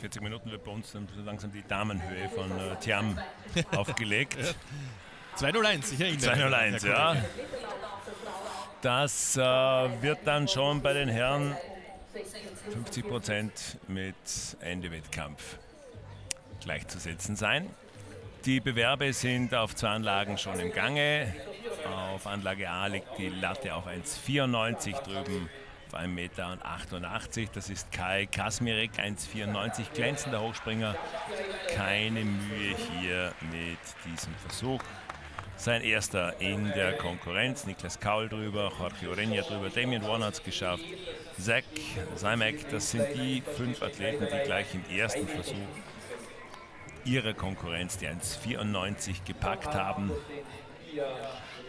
40 Minuten wird bei uns dann so langsam die Damenhöhe von äh, Tiam aufgelegt. 201, ich erinnere 201, ja. Das äh, wird dann schon bei den Herren 50 Prozent mit Ende Wettkampf gleichzusetzen sein. Die Bewerbe sind auf zwei Anlagen schon im Gange. Auf Anlage A liegt die Latte auf 1,94 drüben 1,88 Meter. Das ist Kai Kasmirek, 1,94, glänzender Hochspringer. Keine Mühe hier mit diesem Versuch. Sein erster in der Konkurrenz, Niklas Kaul drüber, Jorge Oreña drüber, Damien Warner hat es geschafft, Zach, Simek, das sind die fünf Athleten, die gleich im ersten Versuch ihre Konkurrenz, die 1,94 gepackt haben.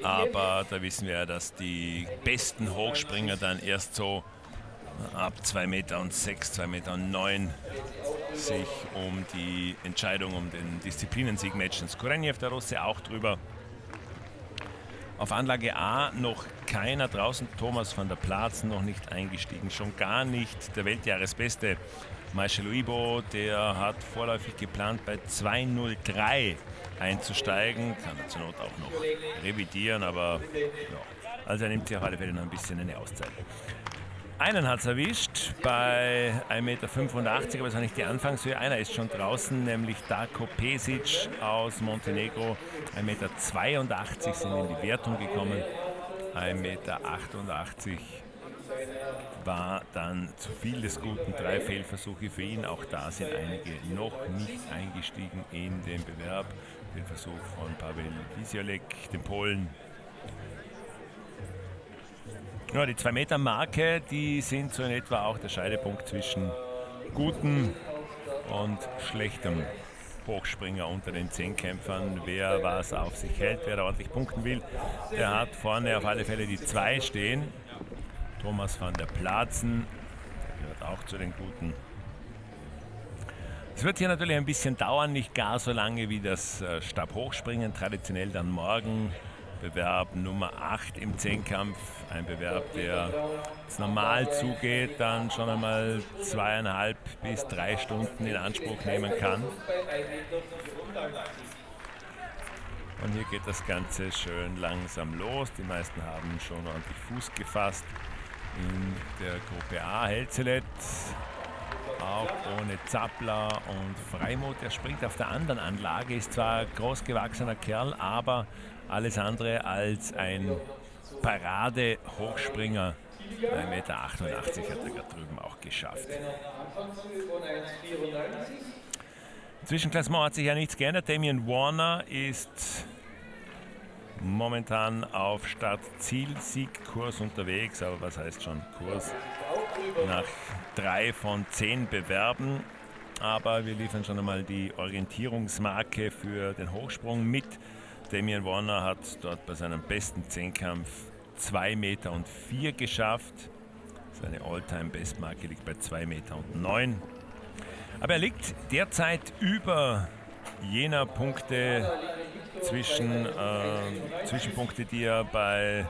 Aber da wissen wir ja, dass die besten Hochspringer dann erst so ab 2 Meter und 6, 2 Meter und 9 sich um die Entscheidung um den Disziplinensieg matchen. Skoreniev, der Russe, auch drüber. Auf Anlage A noch keiner draußen. Thomas van der Platz noch nicht eingestiegen. Schon gar nicht der Weltjahresbeste Marcel Uibo, der hat vorläufig geplant, bei 2.03 einzusteigen. Kann er zur Not auch noch revidieren, aber ja. Also er nimmt sich auf alle Fälle noch ein bisschen eine Auszeit. Einen hat es erwischt bei 1,85 Meter, aber es war nicht die Anfangshöhe. Einer ist schon draußen, nämlich Darko Pesic aus Montenegro. 1,82 Meter sind in die Wertung gekommen. 1,88 Meter war dann zu viel des Guten. Drei Fehlversuche für ihn. Auch da sind einige noch nicht eingestiegen in den Bewerb. Den Versuch von Pavel Wisiolek, dem Polen. Ja, die 2-Meter-Marke, die sind so in etwa auch der Scheidepunkt zwischen guten und schlechtem Hochspringer unter den Zehnkämpfern. Wer was auf sich hält, wer ordentlich punkten will, der hat vorne auf alle Fälle die 2 stehen. Thomas van der Platzen, der gehört auch zu den Guten. Es wird hier natürlich ein bisschen dauern, nicht gar so lange wie das äh, Stabhochspringen, traditionell dann morgen. Bewerb Nummer 8 im Zehnkampf, ein Bewerb, der jetzt normal zugeht, dann schon einmal zweieinhalb bis drei Stunden in Anspruch nehmen kann. Und hier geht das Ganze schön langsam los. Die meisten haben schon ordentlich Fuß gefasst in der Gruppe A. Helzelet auch ohne Zappler und Freimut. Er springt auf der anderen Anlage, ist zwar großgewachsener Kerl, aber alles andere als ein Parade-Hochspringer. 1,88 Meter hat er gerade drüben auch geschafft. Zwischenklassement hat sich ja nichts geändert. Damien Warner ist momentan auf Start-Ziel-Sieg-Kurs unterwegs, aber was heißt schon Kurs? Nach drei von zehn Bewerben. Aber wir liefern schon einmal die Orientierungsmarke für den Hochsprung mit. Damien Warner hat dort bei seinem besten Zehnkampf 2 Meter und 4 geschafft. Seine All-Time-Bestmarke liegt bei 2 Meter und 9. Aber er liegt derzeit über jener Punkte zwischen, äh, Zwischenpunkte, die er bei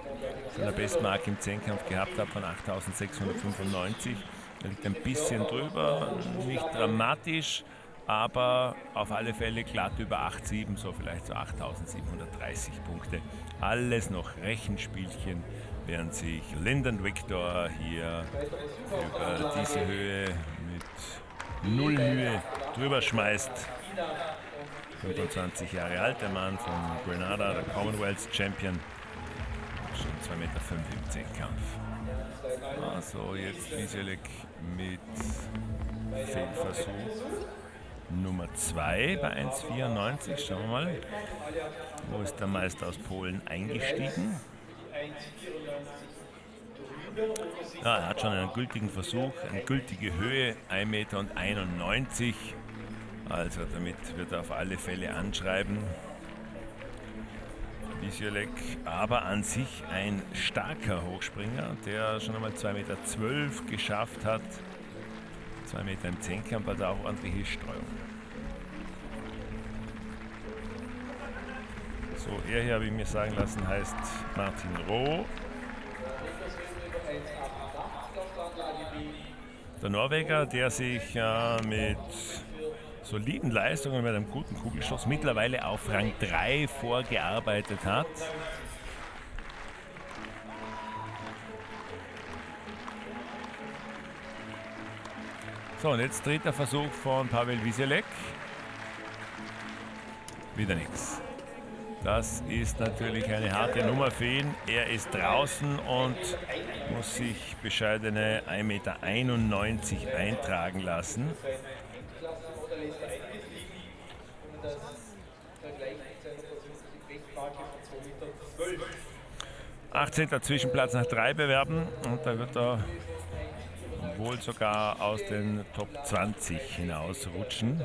seiner Bestmarke im Zehnkampf gehabt hat von 8695. Er liegt ein bisschen drüber, nicht dramatisch, aber auf alle Fälle glatt über 8,7, so vielleicht so 8730 Punkte. Alles noch Rechenspielchen, während sich Lyndon Victor hier über diese Höhe mit null Mühe drüber schmeißt. 25 Jahre alt, der Mann von Grenada, der Commonwealth Champion. Schon 2,5 Meter im Zehnkampf. Also jetzt Wieselek mit Fehlversuch Nummer 2 bei 1,94. Schauen wir mal. Wo ist der Meister aus Polen eingestiegen? Ja, er hat schon einen gültigen Versuch, eine gültige Höhe, 1,91 Meter. Also damit wird er auf alle Fälle anschreiben. Visiolek, aber an sich ein starker Hochspringer, der schon einmal 2,12 Meter geschafft hat. 2 Meter im Zehnkampf hat er auch ordentliche Streuung. So, er hier habe ich mir sagen lassen, heißt Martin Roh. Der Norweger, der sich äh, mit soliden Leistungen, mit einem guten Kugelschuss mittlerweile auf Rang 3 vorgearbeitet hat. So, und jetzt dritter Versuch von Pavel Wieselek. Wieder nichts. Das ist natürlich eine harte Nummer für ihn. Er ist draußen und muss sich bescheidene 1,91 Meter eintragen lassen. 18. Zwischenplatz nach drei bewerben und da wird er wohl sogar aus den Top 20 hinausrutschen.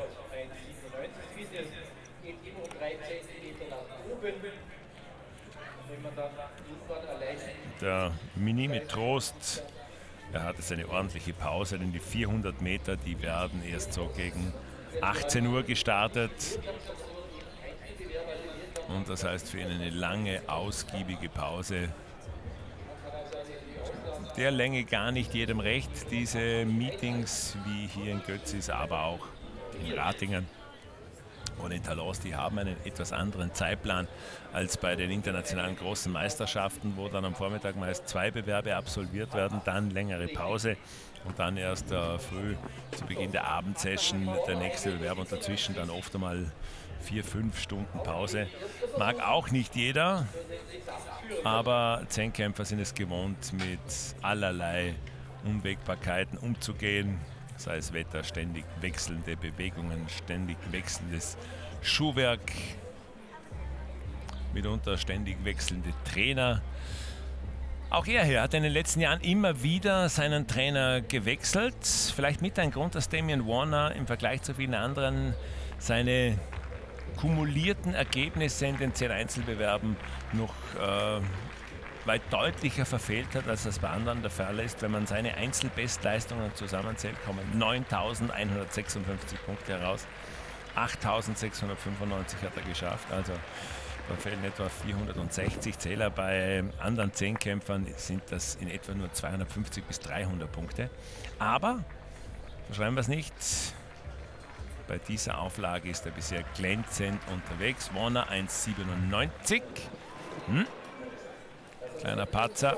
Der Mini mit Trost, er hatte seine ordentliche Pause, denn die 400 Meter, die werden erst so gegen 18 Uhr gestartet. Und das heißt für ihn eine lange, ausgiebige Pause der Länge gar nicht jedem recht. Diese Meetings wie hier in Götzis, aber auch in Ratingen und in Talos, die haben einen etwas anderen Zeitplan als bei den internationalen großen Meisterschaften, wo dann am Vormittag meist zwei Bewerbe absolviert werden, dann längere Pause und dann erst äh, früh zu Beginn der Abendsession der nächste Bewerb und dazwischen dann oft einmal vier, fünf Stunden Pause. Mag auch nicht jeder, aber Zehnkämpfer sind es gewohnt, mit allerlei Unwägbarkeiten umzugehen, sei es Wetter, ständig wechselnde Bewegungen, ständig wechselndes Schuhwerk, mitunter ständig wechselnde Trainer. Auch er hier hat in den letzten Jahren immer wieder seinen Trainer gewechselt. Vielleicht mit ein Grund, dass Damian Warner im Vergleich zu vielen anderen seine kumulierten Ergebnisse in den zehn Einzelbewerben noch äh, weit deutlicher verfehlt hat, als das bei anderen der Fall ist. Wenn man seine Einzelbestleistungen zusammenzählt, kommen 9.156 Punkte heraus. 8.695 hat er geschafft. Also da fehlen etwa 460 Zähler. Bei anderen Zehnkämpfern sind das in etwa nur 250 bis 300 Punkte. Aber, verschreiben wir es nicht, bei dieser Auflage ist er bisher glänzend unterwegs. Warner 1,97. Hm? Kleiner Patzer.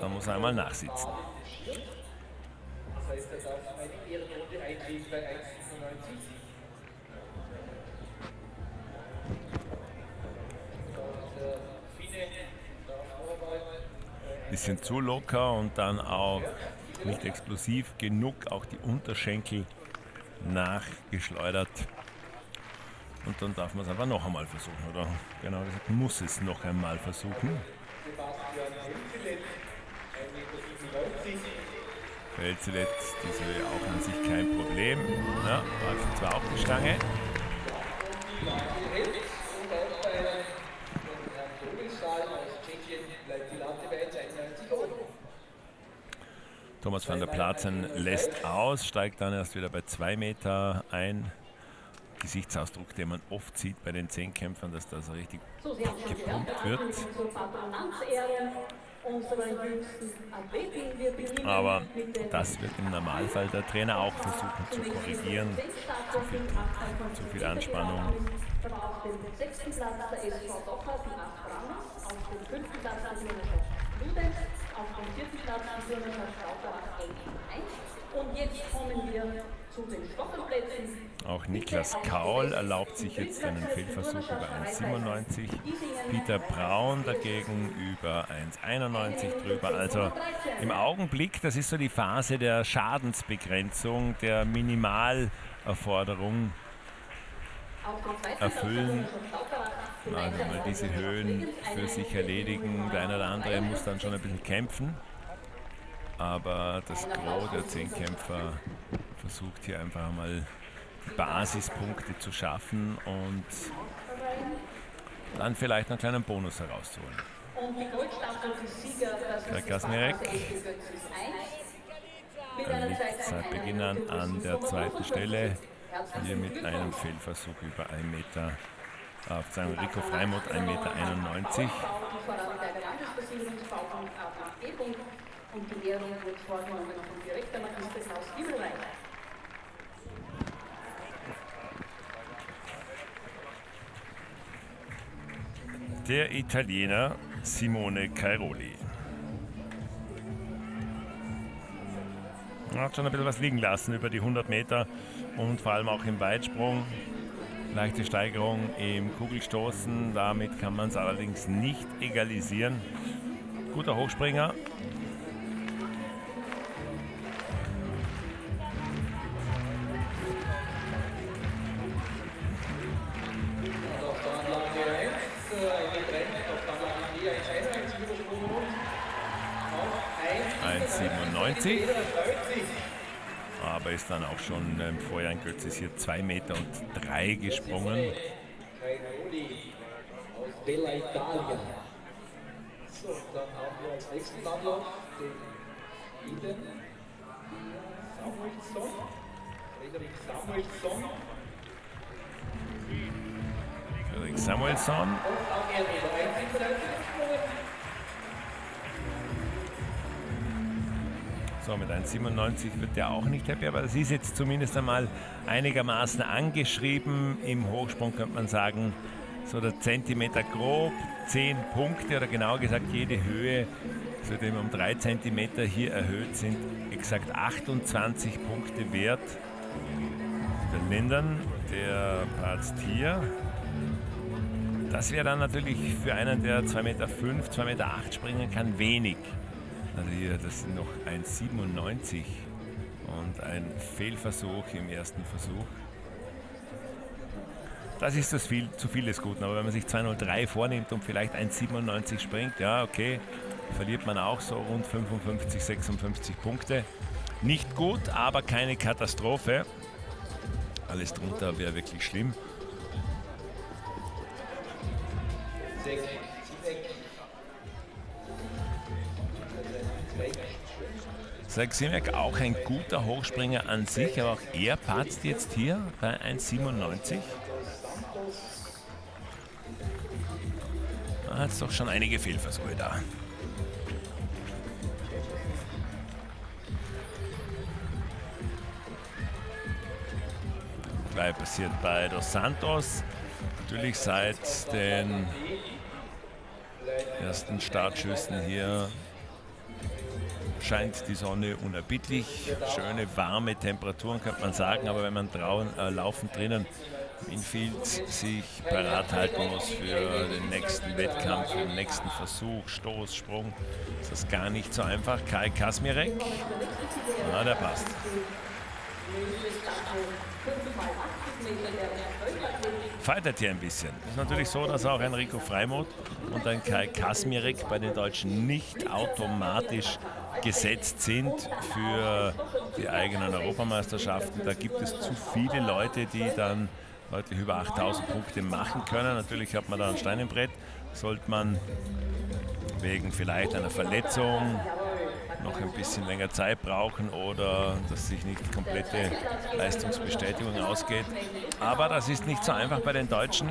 Da muss er einmal nachsitzen. Bisschen zu locker und dann auch nicht explosiv genug, auch die Unterschenkel nachgeschleudert. Und dann darf man es einfach noch einmal versuchen, oder genau gesagt, muss es noch einmal versuchen. Felzelet, diese auch an sich kein Problem. Ja, greift zwar auch die Stange. Thomas van der Platzen lässt aus, steigt dann erst wieder bei zwei Meter ein. Gesichtsausdruck, den man oft sieht bei den Zehnkämpfern, dass das richtig gepumpt wird. Aber das wird im Normalfall der Trainer auch versuchen zu korrigieren. Zu viel, zu viel Anspannung. Auf dem sechsten Platz der SV Docker, die 8 Brandner. Auf dem fünften Platz die Ludenz. Auf dem vierten Platz die Firma Staufer 1. Und jetzt kommen wir zu den Stoffelplätzen. Auch Niklas Kaul erlaubt sich jetzt einen Fehlversuch über 1,97. Peter Braun dagegen über 1,91 drüber. Also im Augenblick, das ist so die Phase der Schadensbegrenzung, der Minimalerforderung erfüllen. Also mal diese Höhen für sich erledigen. Der eine oder andere muss dann schon ein bisschen kämpfen. Aber das Gros der Zehnkämpfer versucht hier einfach mal Basispunkte zu schaffen und dann vielleicht einen kleinen Bonus herauszuholen. Der Kasmirek liegt seit Beginn an an der zweiten Stelle, hier mit einem Fehlversuch über 1 Meter auf seinem Rico Freimut 1,91 Meter. Der Italiener Simone Cairoli. Hat schon ein bisschen was liegen lassen über die 100 Meter und vor allem auch im Weitsprung. Leichte Steigerung im Kugelstoßen, damit kann man es allerdings nicht egalisieren. Guter Hochspringer, Aber ist dann auch schon im Vorjahr in Götz ist hier 2 Meter und 3 gesprungen. Bella Italia. So, dann haben wir als nächsten Anlauf den Eden Samuelsson. Frederik Samuelsson. Frederik Samuelsson. Und auch er wieder. So, mit 1,97 wird der auch nicht happy, aber das ist jetzt zumindest einmal einigermaßen angeschrieben. Im Hochsprung könnte man sagen, so der Zentimeter grob, 10 Punkte oder genau gesagt jede Höhe, zu dem um 3 Zentimeter hier erhöht sind, exakt 28 Punkte wert. Der Lindern, der Platz Tier. Das wäre dann natürlich für einen, der 2,5 Meter, 2,8 Meter springen kann, wenig. Also hier, das sind noch 1,97 und ein Fehlversuch im ersten Versuch. Das ist das viel, zu viel des Guten, aber wenn man sich 2,03 vornimmt und vielleicht 1,97 springt, ja okay, verliert man auch so rund 55, 56 Punkte. Nicht gut, aber keine Katastrophe. Alles drunter wäre wirklich schlimm. Saximek auch ein guter Hochspringer an sich, aber auch er patzt jetzt hier bei 1,97. Da hat es doch schon einige Fehlversuche da. Gleich passiert bei Dos Santos. Natürlich seit den ersten Startschüssen hier scheint die Sonne unerbittlich. Schöne, warme Temperaturen, könnte man sagen. Aber wenn man trauen, äh, laufend drinnen in Field sich parat halten muss für den nächsten Wettkampf, für den nächsten Versuch, Stoß, Sprung, ist das gar nicht so einfach. Kai Kasmirek, na, der passt. Feiert hier ein bisschen. Ist natürlich so, dass auch ein Rico Freimuth und ein Kai Kasmirek bei den Deutschen nicht automatisch gesetzt sind für die eigenen Europameisterschaften. Da gibt es zu viele Leute, die dann deutlich über 8000 Punkte machen können. Natürlich hat man da ein Stein im Brett. Sollte man wegen vielleicht einer Verletzung noch ein bisschen länger Zeit brauchen oder dass sich nicht komplette Leistungsbestätigung ausgeht. Aber das ist nicht so einfach bei den Deutschen.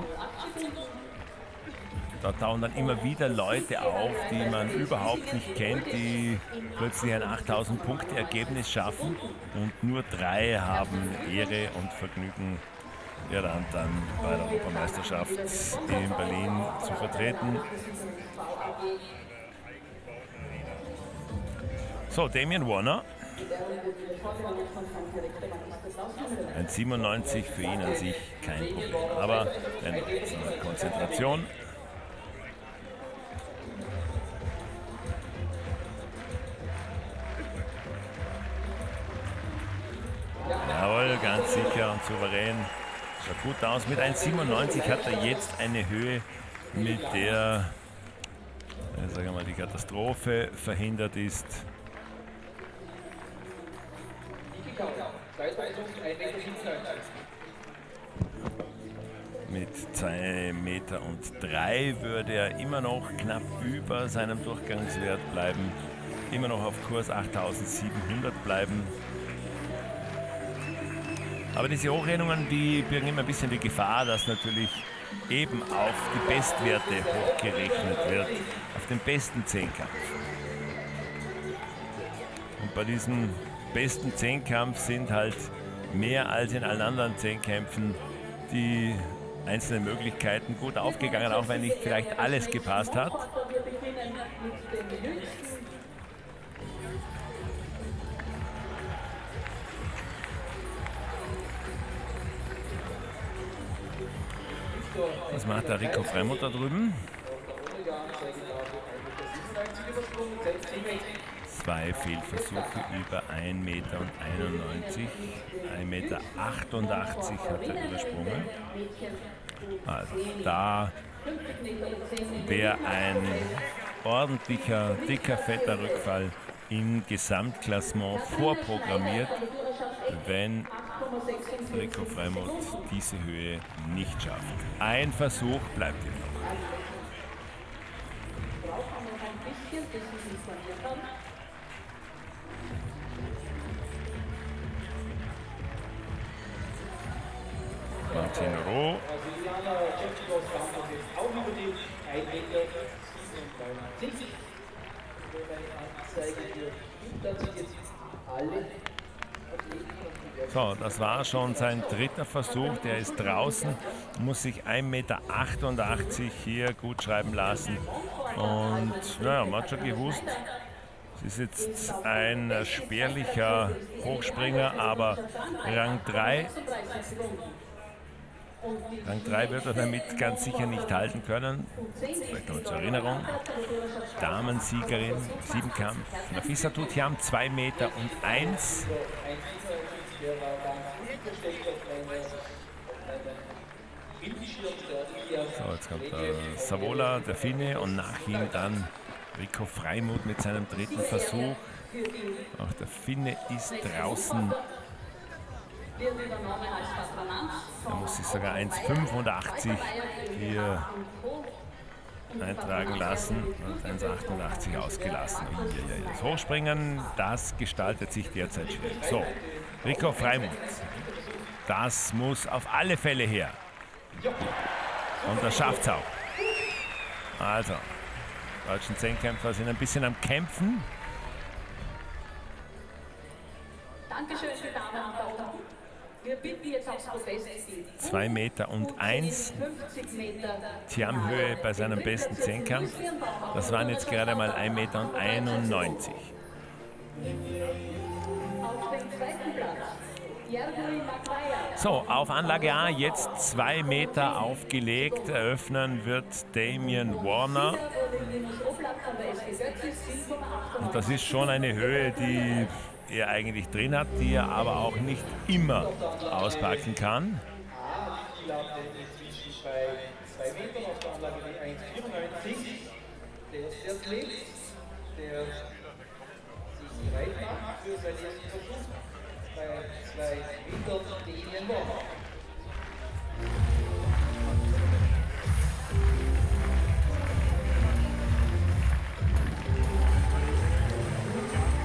Da tauchen dann immer wieder Leute auf, die man überhaupt nicht kennt, die plötzlich ein 8000 Punkte Ergebnis schaffen und nur drei haben Ehre und Vergnügen, ihr Land dann bei der Europameisterschaft in Berlin zu vertreten. So, Damien Warner. Ein 97 für ihn an sich kein Problem. Aber dennoch, Konzentration Jawohl, ganz sicher und souverän. Schaut gut aus. Mit 1,97 hat er jetzt eine Höhe, mit der sagen wir mal, die Katastrophe verhindert ist. Mit 2 Meter und 3 würde er immer noch knapp über seinem Durchgangswert bleiben. Immer noch auf Kurs 8700 bleiben. Aber diese Hochrennungen, die birgen immer ein bisschen die Gefahr, dass natürlich eben auf die Bestwerte hochgerechnet wird, auf den besten Zehnkampf. bei diesem besten Zehnkampf sind halt mehr als in allen anderen Zehnkämpfen die einzelnen Möglichkeiten gut aufgegangen, auch wenn nicht vielleicht alles gepasst hat. Was macht der Rico Fremont da drüben? Zwei Fehlversuche über 1,91 Meter. 1,88 Meter hat er übersprungen. Also da wäre ein ordentlicher, dicker, fetter Rückfall im Gesamtklassement vorprogrammiert, wenn Rico Freimut diese Höhe nicht schafft. Ein Versuch bleibt ihm noch. Martin Roh. Auch über die 1 Meter 97. Anzeige hier gibt, sich jetzt alle so, das war schon sein dritter Versuch. Der ist draußen, muss sich 1,88 Meter hier gut schreiben lassen. Und naja, man hat schon gewusst, es ist jetzt ein spärlicher Hochspringer, aber Rang 3 Rang 3 wird er damit ganz sicher nicht halten können. Vielleicht noch zur Erinnerung. Damensiegerin, Siebenkampf. Nafisa Tutiam, 2 Meter und 1. So, jetzt kommt der Savola, der Finne und nach ihm dann Rico Freimuth mit seinem dritten Versuch. Auch der Finne ist draußen. Er muss sich sogar 1,85 hier eintragen lassen und 1,88 ausgelassen. Das Hochspringen, das gestaltet sich derzeit schwierig. So, Rico Freimuth. Das muss auf alle Fälle her. Und das schafft es auch. Also, deutschen Zehnkämpfer sind ein bisschen am Kämpfen. Dankeschön, Damen und Herren. 2 Meter und 1 Tiamhöhe bei seinem besten Zehnkampf. Das waren jetzt gerade mal 1 Meter und 91. So, auf Anlage A jetzt 2 Meter aufgelegt. Eröffnen wird Damien Warner. Und das ist schon eine Höhe, die er eigentlich drin hat, die er aber auch nicht immer auspacken kann. Der sich bereit macht für seinen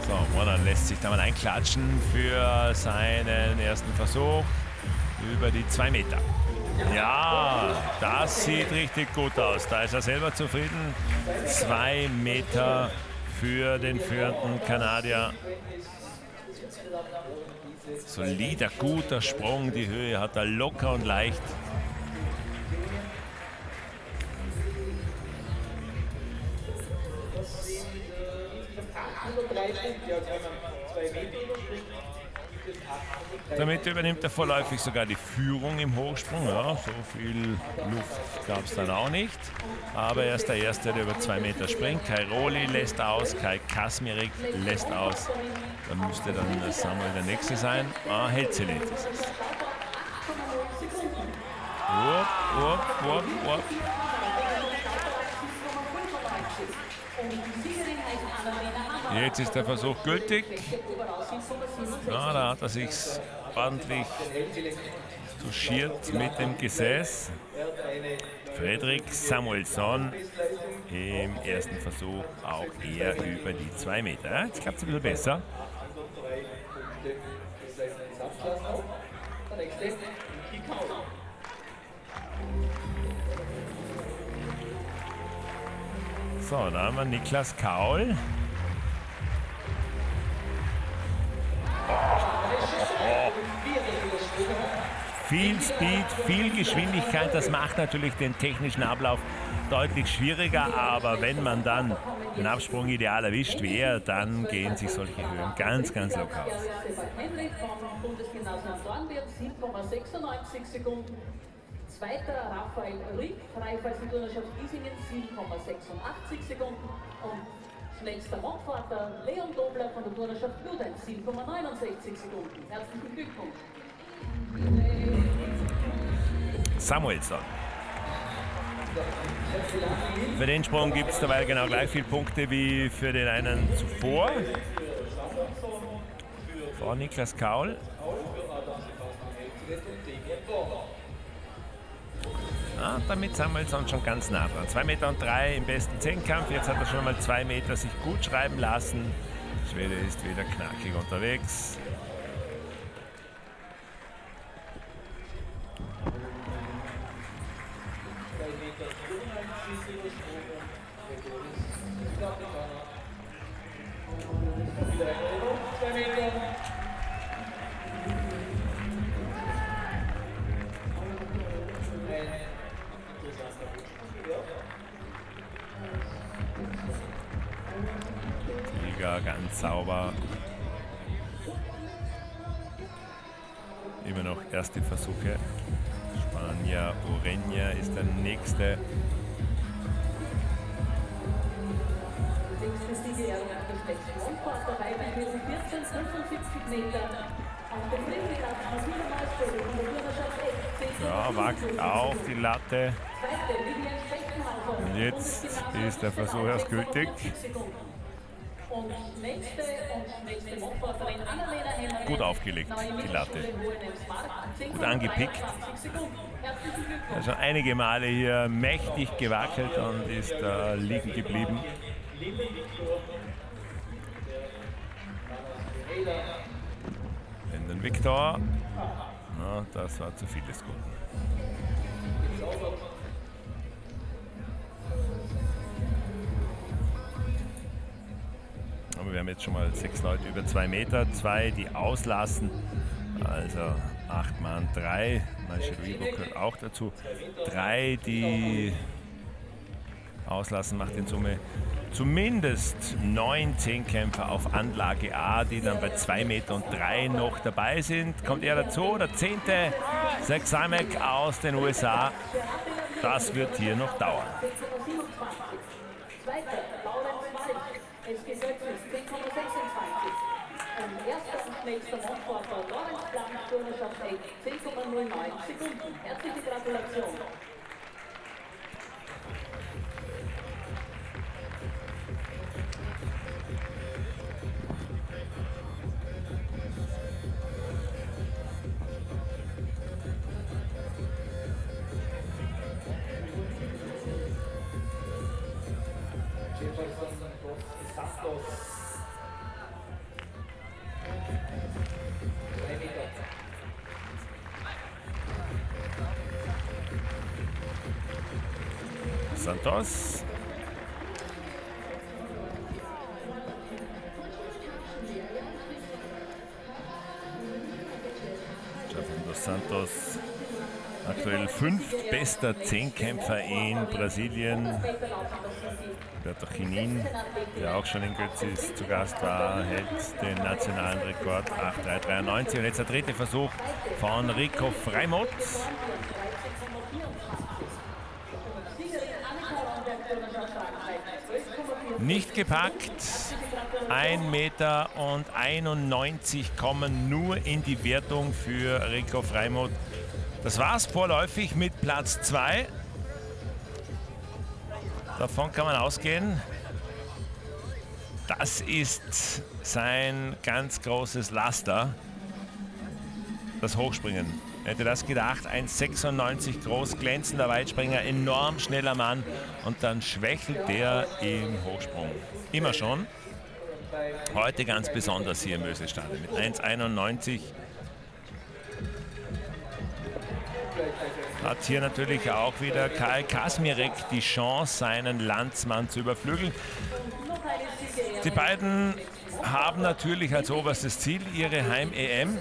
So, Warner lässt sich da mal einklatschen für seinen ersten Versuch über die zwei Meter. Ja, das sieht richtig gut aus. Da ist er selber zufrieden. Zwei Meter für den führenden Kanadier. Solider, guter Sprung. Die Höhe hat er locker und leicht. Damit übernimmt er vorläufig sogar die Führung im Hochsprung. Ja, so viel Luft gab es dann auch nicht. Aber er ist der Erste, der über zwei Meter springt. Kai Roli lässt aus, Kai Kasmirik lässt aus. Dann müsste dann Samuel der Nächste sein. Ah, Hetzelet ist es. Wupp, wupp, wupp, wupp. Jetzt ist der Versuch gültig. Ja, da hat er sich ordentlich touchiert mit dem Gesäß. Frederik Samuelsson im ersten Versuch auch eher über die zwei Meter. Jetzt klappt es ein bisschen besser. So, da haben wir Niklas Kaul. Viel Speed, viel Geschwindigkeit, das macht natürlich den technischen Ablauf deutlich schwieriger, aber wenn man dann den Absprung ideal erwischt wie er, dann gehen sich solche Höhen ganz, ganz locker aus. Zweiter Raphael Rieck, Turnerschaft Giesingen 7,86 Sekunden und schnellster Montforter Leon Dobler von der Turnerschaft Ludenz 7,69 Sekunden. Herzlichen Glückwunsch. Samuelsson. Für den Sprung gibt es dabei genau gleich viele Punkte wie für den einen zuvor. Vor Niklas Kaul. Ah, damit Samuelsson schon ganz nah dran. 2 Meter und 3 im besten Zehnkampf. Jetzt hat er schon mal 2 Meter sich gut schreiben lassen. Schwede ist wieder knackig unterwegs. Ja, wagt auf die Latte. Und jetzt ist der Versuch erst gültig. Gut aufgelegt, die Latte. Gut angepickt. Also einige Male hier mächtig gewackelt und ist äh, liegen geblieben. In den Das war zu viel des Guten. Aber wir haben jetzt schon mal sechs Leute über zwei Meter, zwei, die auslassen. Also acht Mann, drei. Malcheruivo gehört auch dazu. Drei, die auslassen, macht in Summe zumindest neun Zehnkämpfer auf Anlage A, die dann bei zwei Meter und drei noch dabei sind. Kommt er dazu, der zehnte, Zach Simek aus den USA. Das wird hier noch dauern. Zweiter, Laurens Walch, es gesetzt ist 10,26. Und erster und schnellster Montforter, Lorenz Blank, Turnerschaft 10,09 Sekunden. Herzliche Gratulation. Fünftbester Zehnkämpfer in Brasilien. Berto Chinin, der auch schon in Götzis zu Gast war, hält den nationalen Rekord 8,393. Und jetzt der dritte Versuch von Rico Freimut. Nicht gepackt. 1 Meter und 91 kommen nur in die Wertung für Rico Freimuth. Das war's vorläufig mit Platz 2. Davon kann man ausgehen. Das ist sein ganz großes Laster. Das Hochspringen. Hätte das gedacht, 1,96 groß, glänzender Weitspringer, enorm schneller Mann und dann schwächelt der im Hochsprung. Immer schon. Heute ganz besonders hier im Möselstadion mit 1,91. Hat hier natürlich auch wieder Karl Kasmirek die Chance, seinen Landsmann zu überflügeln. Die beiden haben natürlich als oberstes Ziel ihre Heim-EM.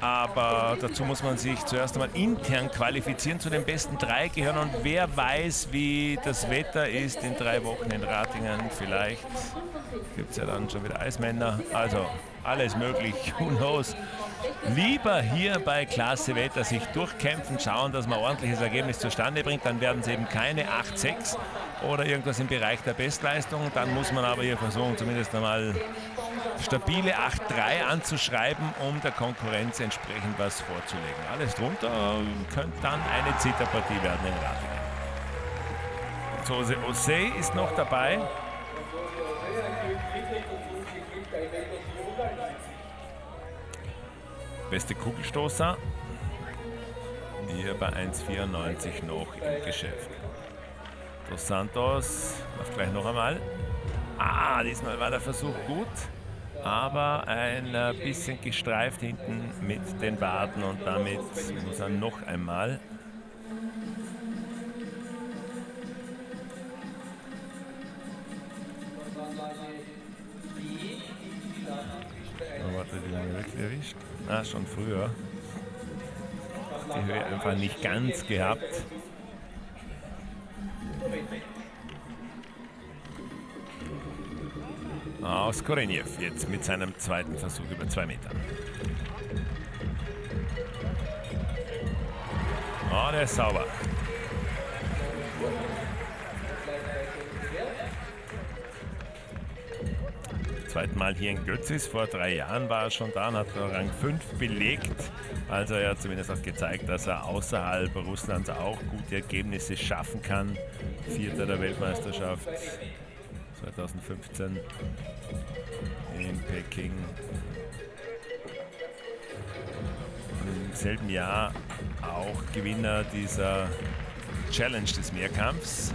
Aber dazu muss man sich zuerst einmal intern qualifizieren. Zu den besten drei gehören und wer weiß, wie das Wetter ist in drei Wochen in Ratingen. Vielleicht gibt es ja dann schon wieder Eismänner. Also alles möglich, who knows. Lieber hier bei Klasse Wetter sich durchkämpfen, schauen, dass man ein ordentliches Ergebnis zustande bringt. Dann werden es eben keine 8-6 oder irgendwas im Bereich der Bestleistung. Dann muss man aber hier versuchen, zumindest einmal stabile 8-3 anzuschreiben, um der Konkurrenz entsprechend was vorzulegen. Alles drunter könnte dann eine Zitterpartie werden in Ratingen. So, Ose ist noch dabei. Beste Kugelstoßer. Hier bei 1,94 noch im Geschäft. Dos Santos läuft gleich noch einmal. Ah, diesmal war der Versuch gut, aber ein äh, bisschen gestreift hinten mit den Waden und damit muss er noch einmal. Warte, die haben wir wirklich erwischt. Ah, schon früher. Die Höhe einfach nicht ganz gehabt. Aus Koreniev jetzt mit seinem zweiten Versuch über zwei Meter. Oh, der ist sauber. Zweiten Mal hier in Götzis. Vor drei Jahren war er schon da und hat Rang 5 belegt. Also er hat zumindest auch gezeigt, dass er außerhalb Russlands auch gute Ergebnisse schaffen kann. Vierter der Weltmeisterschaft 2015 in Peking. Im selben Jahr auch Gewinner dieser Challenge des Mehrkampfs.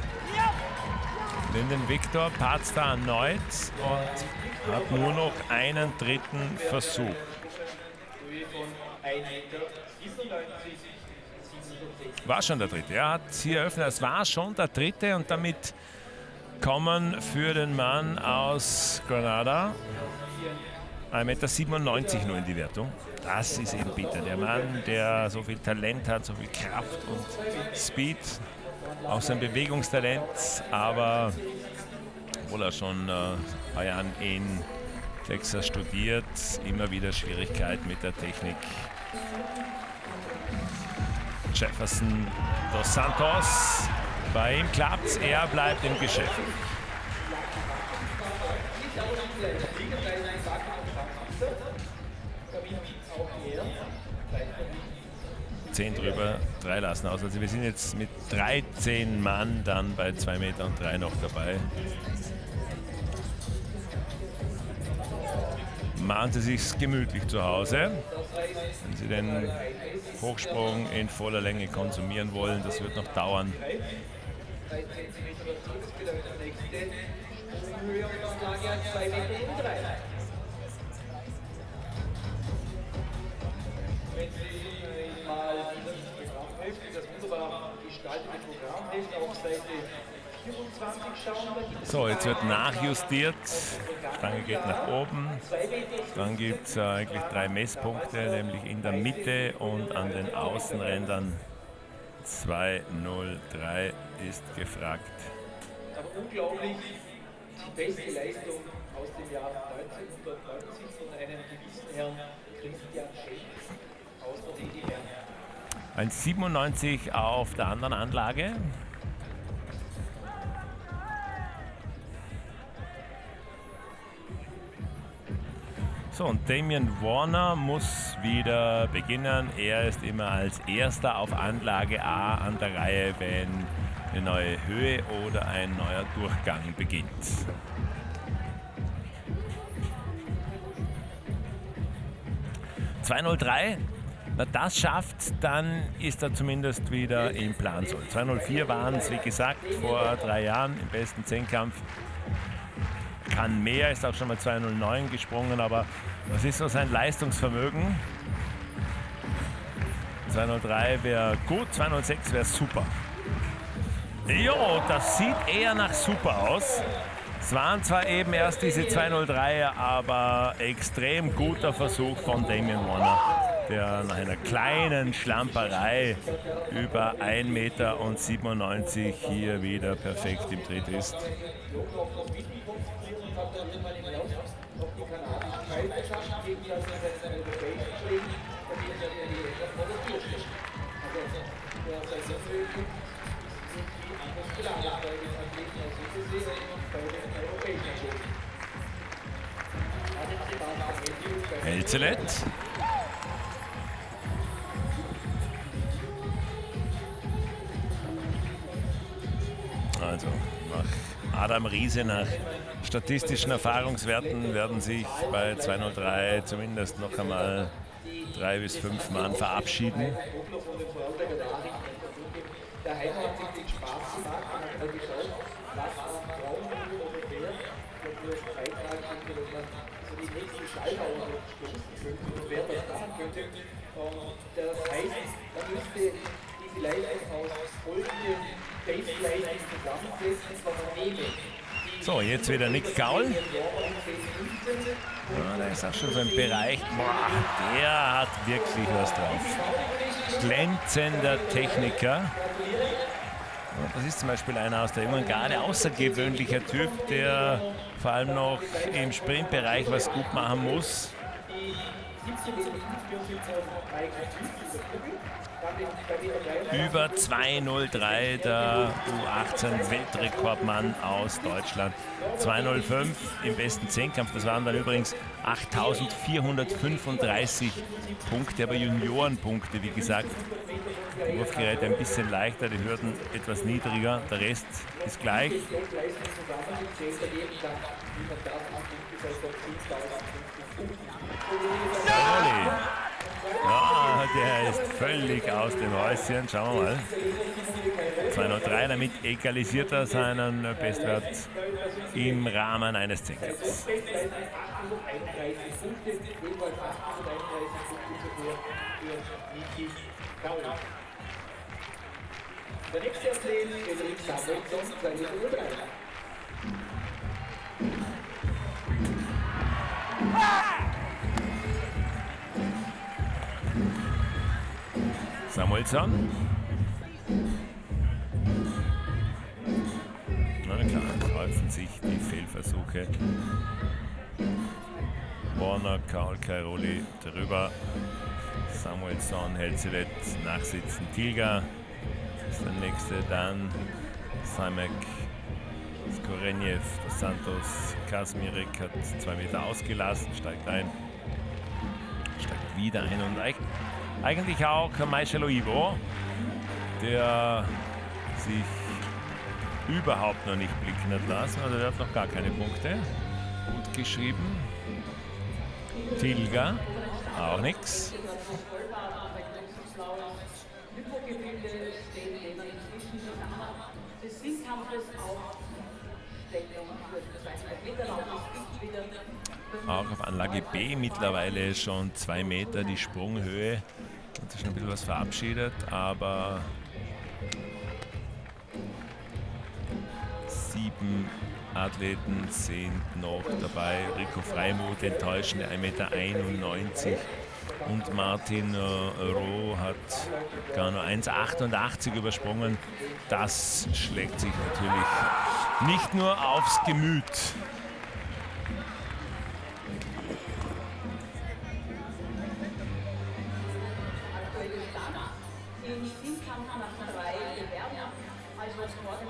Linden Victor patzt erneut und hat nur noch einen dritten Versuch. War schon der dritte. Er hat hier eröffnet. Es war schon der dritte und damit kommen für den Mann aus Granada 1,97 Meter nur in die Wertung. Das ist eben bitter. Der Mann, der so viel Talent hat, so viel Kraft und Speed, auch sein Bewegungstalent, aber obwohl er schon äh, paar Jahren in Texas studiert, immer wieder Schwierigkeit mit der Technik. Jefferson dos Santos bei ihm klappt's, er bleibt im Geschäft. Zehn drüber, drei lassen aus. Also wir sind jetzt mit 13 Mann dann bei 2 Meter und 3 noch dabei. Machen Sie sich gemütlich zu Hause. Wenn Sie den Hochsprung in voller Länge konsumieren wollen, das wird noch dauern. 3 cm dazu, das bedeutet der nächste Sprunghöhe und Anlage an 2 Meter 3. Wenn Sie mal das wunderbar gestaltete Programmheft auf Seite 24 schauen. So, jetzt wird nachjustiert. Stange geht nach oben. Dann gibt es äh, eigentlich drei Messpunkte, nämlich in der Mitte und an den Außenrändern 203 ist gefragt. Aber unglaublich, die beste Leistung aus dem Jahr 1990 von einem gewissen Herrn Christian Schenk aus der DDR. Ein 97 auf der anderen Anlage. So, und Damien Warner muss wieder beginnen. Er ist immer als erster auf Anlage A an der Reihe, wenn eine neue Höhe oder ein neuer Durchgang beginnt. ...203, wenn das schafft, dann ist er zumindest wieder im Plan. 204 waren es, wie gesagt, vor drei Jahren im besten Zehnkampf kann mehr, ist auch schon mal 209 gesprungen, aber was ist so sein Leistungsvermögen? 203 wäre gut, 206 wäre super. Jo, das sieht eher nach super aus. Es waren zwar eben erst diese 203er, aber extrem guter Versuch von Damien Warner, der nach einer kleinen Schlamperei über 1,97 Meter hier wieder perfekt im Tritt ist. Helzelet. Also nach Adam Riese, nach statistischen Erfahrungswerten werden sich bei 203 zumindest noch einmal drei bis fünf Mann verabschieden. Was man das heißt, man müsste Leistung aus folgenden Baseline zusammensetzen, und zwar nehmen. So, jetzt wieder Nick Gaul. Ja, da ist auch schon so ein Bereich. Boah, der hat wirklich was drauf. Glänzender Techniker. Das ist zum Beispiel einer aus der jungen Garde, außergewöhnlicher Typ, der vor allem noch im Sprintbereich was gut machen muss. Über 2.03 der U18 Weltrekordmann aus Deutschland. 2.05 im besten Zehnkampf. Das waren dann übrigens 8.435 Punkte, aber Juniorenpunkte, wie gesagt. Die Wurfgeräte ein bisschen leichter, die Hürden etwas niedriger. Der Rest ist gleich. Olli. Ja, der ist völlig aus dem Häuschen. Schauen wir mal. 203, damit egalisiert er seinen Bestwert im Rahmen eines Zehnkampfs. Der nächste Athlet, Frederik Samuelsson, 203. Samuelsson. Na klar, häufen sich die Fehlversuche. Warner, Karl Kairoli drüber. Samuelsson, Helzelet, Nachsitzen, Tilga ist der nächste. Dann Simek, Skorenjev, Santos, Kasmirek hat zwei Meter ausgelassen, steigt ein, steigt wieder ein und eigentlich auch Maishelo Ivo, der sich überhaupt noch nicht blicken hat lassen, also der hat noch gar keine Punkte. Gut geschrieben. Tilga, auch nichts. Auch auf Anlage B mittlerweile schon zwei Meter die Sprunghöhe. Hat sich schon ein bisschen was verabschiedet, aber sieben Athleten sind noch dabei. Rico Freimuth enttäuschende 1,91 Meter und Martin äh, Roh hat gar nur 1,88 übersprungen. Das schlägt sich natürlich nicht nur aufs Gemüt.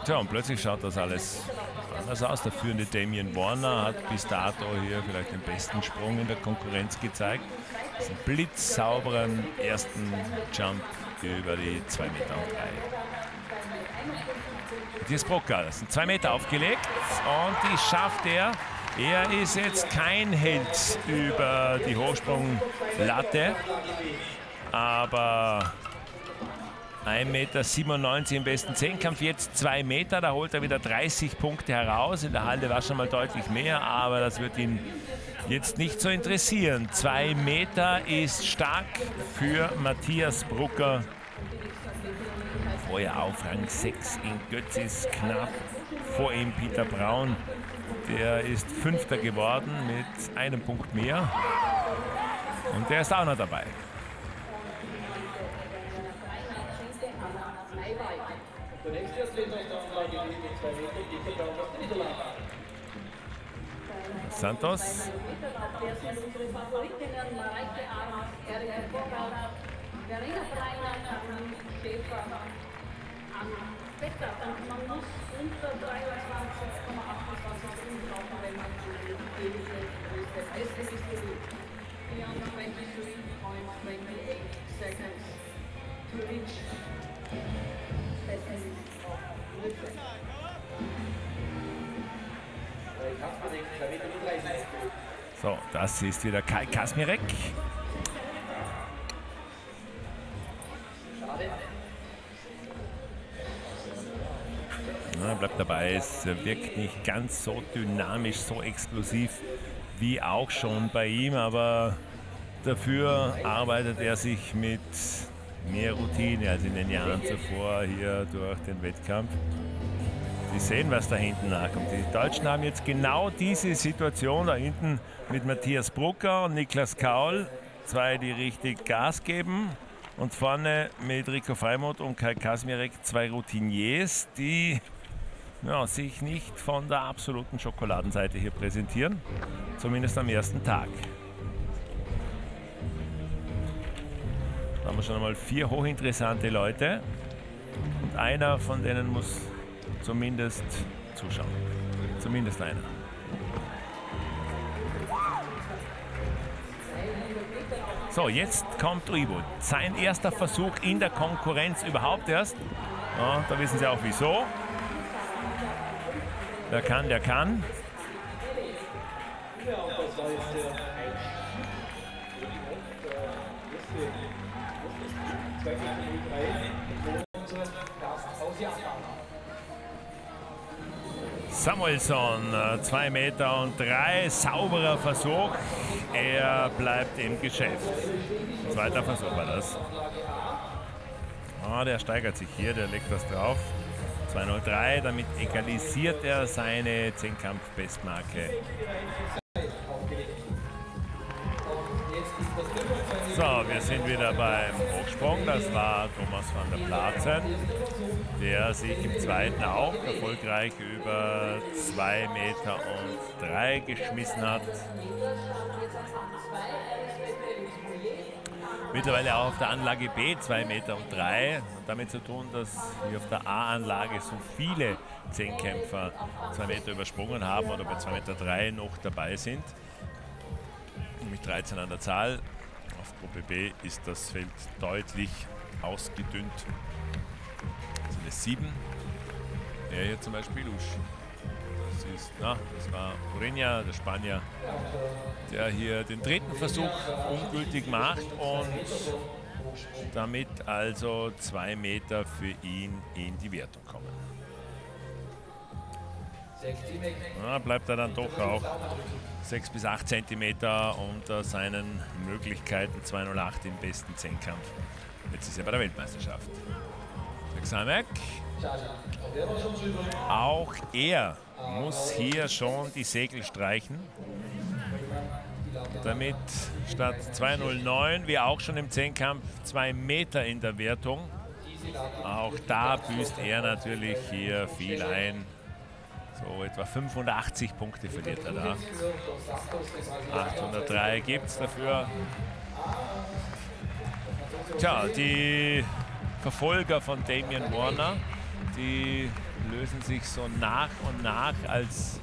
Tja, und plötzlich schaut das alles anders aus. Der führende Damien Warner hat bis dato hier vielleicht den besten Sprung in der Konkurrenz gezeigt. Einen blitzsauberen ersten Jump über die 2 Meter und 3. Matthias Brocker, das sind 2 Meter aufgelegt und die schafft er. Er ist jetzt kein Held über die Hochsprunglatte, aber 1,97 Meter im besten Zehnkampf, jetzt 2 Meter, da holt er wieder 30 Punkte heraus. In der Halde war schon mal deutlich mehr, aber das wird ihn jetzt nicht so interessieren. 2 Meter ist stark für Matthias Brucker. Vorher auf Rang 6 in Götzis knapp vor ihm Peter Braun. Der ist Fünfter geworden mit einem Punkt mehr. Und der ist auch noch dabei. 23.28 seconds to reach Best So, das ist wieder Kai Kasmirek. Na, bleibt dabei, es wirkt nicht ganz so dynamisch, so explosiv wie auch schon bei ihm, aber dafür arbeitet er sich mit mehr Routine als in den Jahren zuvor hier durch den Wettkampf. Sie sehen, was da hinten nachkommt. Die Deutschen haben jetzt genau diese Situation da hinten mit Matthias Brucker und Niklas Kaul. Zwei, die richtig Gas geben. Und vorne mit Rico Freimuth und Kai Kasmirek zwei Routiniers, die ja, sich nicht von der absoluten Schokoladenseite hier präsentieren. Zumindest am ersten Tag. Haben wir schon einmal vier hochinteressante Leute. Und einer von denen muss zumindest zuschauen. Zumindest einer. So, jetzt kommt Uibo. Sein erster Versuch in der Konkurrenz überhaupt erst. Ja, da wissen Sie auch wieso. Der kann, der kann. Ja, das war jetzt Samuelsson, 2 Meter und 3, sauberer Versuch. Er bleibt im Geschäft. Zweiter Versuch war das. Ah, der steigert sich hier, der legt das drauf. 203, damit egalisiert er seine Zehnkampf-Bestmarke. So, wir sind wieder beim Hochsprung. Das war Thomas van der Platzen, der sich im zweiten auch erfolgreich über 2 Meter und 3 geschmissen hat. Mittlerweile auch auf der Anlage B 2 Meter und 3. Und damit zu tun, dass hier auf der A-Anlage so viele Zehnkämpfer 2 Meter übersprungen haben oder bei 2 Meter 3 noch dabei sind. Nämlich 13 an der Zahl. Gruppe B ist das Feld deutlich ausgedünnt. Das sind es sieben. Der hier zum Beispiel, Usch. Das ist, na, das war Ureña, der Spanier, der hier den dritten Versuch ungültig macht und damit also zwei Meter für ihn in die Wertung kommen. Na, bleibt er dann doch auch 6 bis 8 Zentimeter unter seinen Möglichkeiten 208 im besten Zehnkampf. Jetzt ist er bei der Weltmeisterschaft. Der Xamek, auch er muss hier schon die Segel streichen, damit statt 209 wie auch schon im Zehnkampf 2 Meter in der Wertung. Auch da büßt er natürlich hier viel ein. So etwa 85 Punkte verliert er da. 803 gibt es dafür. Tja, die Verfolger von Damian Warner, die lösen sich so nach und nach als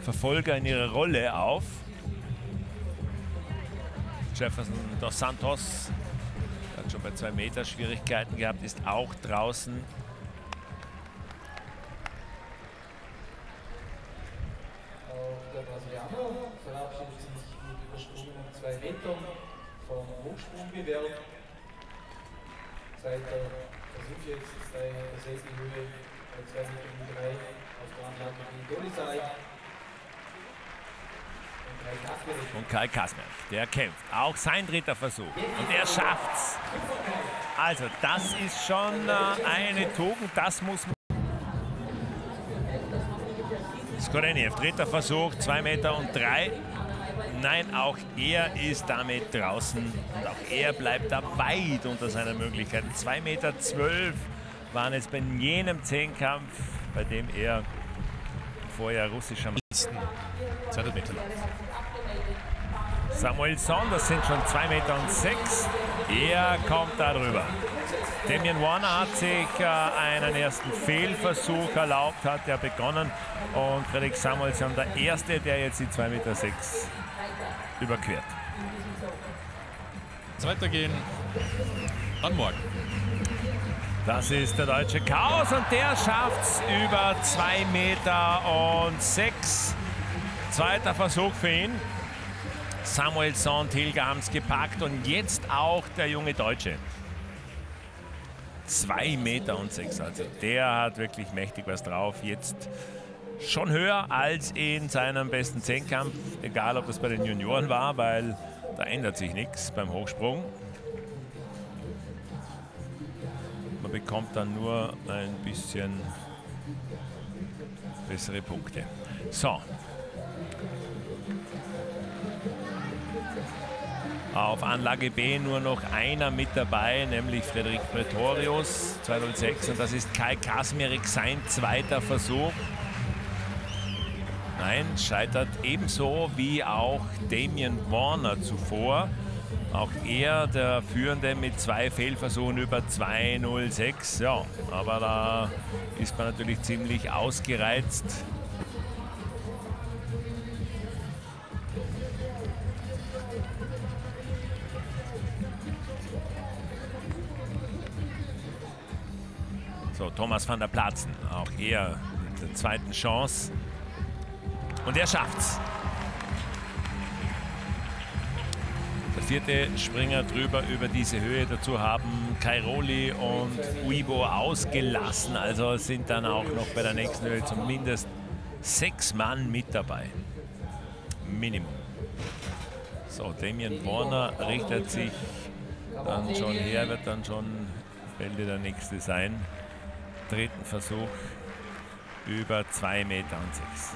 Verfolger in ihrer Rolle auf. Jefferson dos Santos hat schon bei zwei Meter Schwierigkeiten gehabt, ist auch draußen. Zweiter Versuch jetzt bei derselben Höhe bei 2 Meter 3 auf der Anlage die Dolisai. Und. Und Kai Kasmerk, der kämpft. Auch sein dritter Versuch. Und er schafft's. Also, das ist schon äh, eine Tugend, das muss man. Skoreniev, dritter Versuch, 2 Meter und 3. Nein, auch er ist damit draußen und auch er bleibt da weit unter seiner Möglichkeit. 2 Meter 12 waren jetzt bei jenem Zehnkampf, bei dem er vorher russischer Letzten 200 Meter Lauf. Samuelson, das sind schon 2 Meter und 6. Er kommt da drüber. Damian Warner hat sich äh, einen ersten Fehlversuch erlaubt, hat er begonnen. Und Frederik Samuelson, der Erste, der jetzt die 2,6 Meter überquert. Weitergehen. Dann morgen. Das ist der deutsche Chaos und der schafft es über 2 Meter und 6. Zweiter Versuch für ihn. Samuelson, Tilger haben es gepackt und jetzt auch der junge Deutsche. 2 Meter und 6. Also der hat wirklich mächtig was drauf. Jetzt schon höher als in seinem besten Zehnkampf, egal ob das bei den Junioren war, weil da ändert sich nichts beim Hochsprung. Man bekommt dann nur ein bisschen bessere Punkte. So. Auf Anlage B nur noch einer mit dabei, nämlich Frederik Pretorius 206 und das ist Kai Kasmirek, sein zweiter Versuch. Nein, scheitert ebenso wie auch Damien Warner zuvor. Auch er, der Führende mit zwei Fehlversuchen über 2.06. Ja, aber da ist man natürlich ziemlich ausgereizt. So, Thomas van der Platzen, auch er mit der zweiten Chance. Und er schafft's. Der vierte Springer drüber über diese Höhe. Dazu haben Kairoli und Uibo ausgelassen. Also sind dann auch noch bei der nächsten Höhe zumindest sechs Mann mit dabei. Minimum. So, Damien Warner richtet sich dann schon her, wird dann schon Bälde der nächste sein. Dritten Versuch über 2 Meter und 6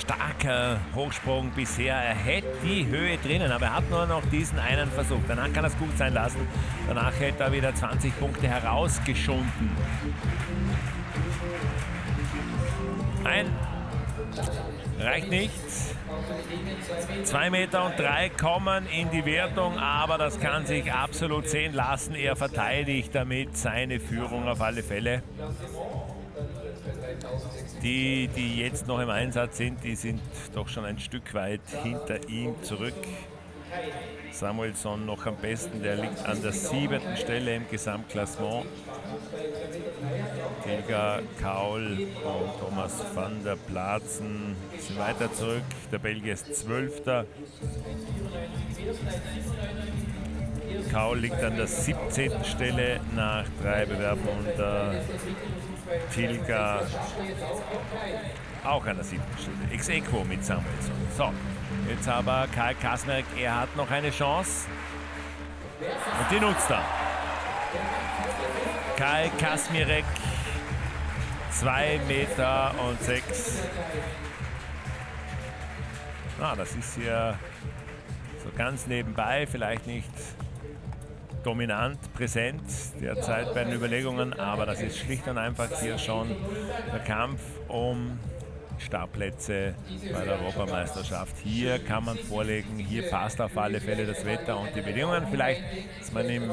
starker Hochsprung bisher. Er hätte die Höhe drinnen, aber er hat nur noch diesen einen Versuch. Danach kann er es gut sein lassen. Danach hätte er wieder 20 Punkte herausgeschunden. Ein reicht nicht. 2 Meter und 3 kommen in die Wertung, aber das kann sich absolut sehen lassen. Er verteidigt damit seine Führung auf alle Fälle. Die, die jetzt noch im Einsatz sind, die sind doch schon ein Stück weit hinter ihm zurück. Samuelson noch am besten, der liegt an der siebten Stelle im Gesamtklassement. Tilga Kaul und Thomas van der Platzen sind weiter zurück. Der Belgier ist Zwölfter. Kaul liegt an der 17. Stelle nach drei Bewerben äh, Tilga auch an der siebten Stelle. Ex equo mit Samuelson. So, jetzt aber Karl Kasmerk, er hat noch eine Chance. Und die nutzt er. Kai Kasmirek, 2 Meter und 6. Ah, das ist hier so ganz nebenbei, vielleicht nicht dominant präsent derzeit bei den Überlegungen, aber das ist schlicht und einfach hier schon der Kampf um Startplätze bei der Europameisterschaft. Hier kann man vorlegen, hier passt auf alle Fälle das Wetter und die Bedingungen. Vielleicht ist man im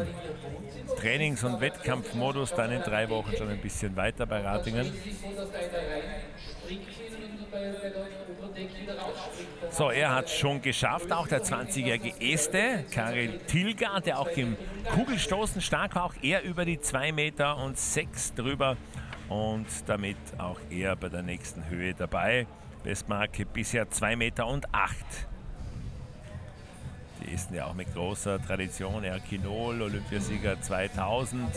Trainings- und Wettkampfmodus dann in drei Wochen schon ein bisschen weiter bei Ratingen. So, er hat schon geschafft, auch der 20-jährige Este, Karel Tilga, der auch im Kugelstoßen stark war, auch er über die 2 Meter und 6 drüber und damit auch er bei der nächsten Höhe dabei. Bestmarke bisher 2 Meter und 8. Die Esten ja auch mit großer Tradition. Erkinol, Olympiasieger 2000.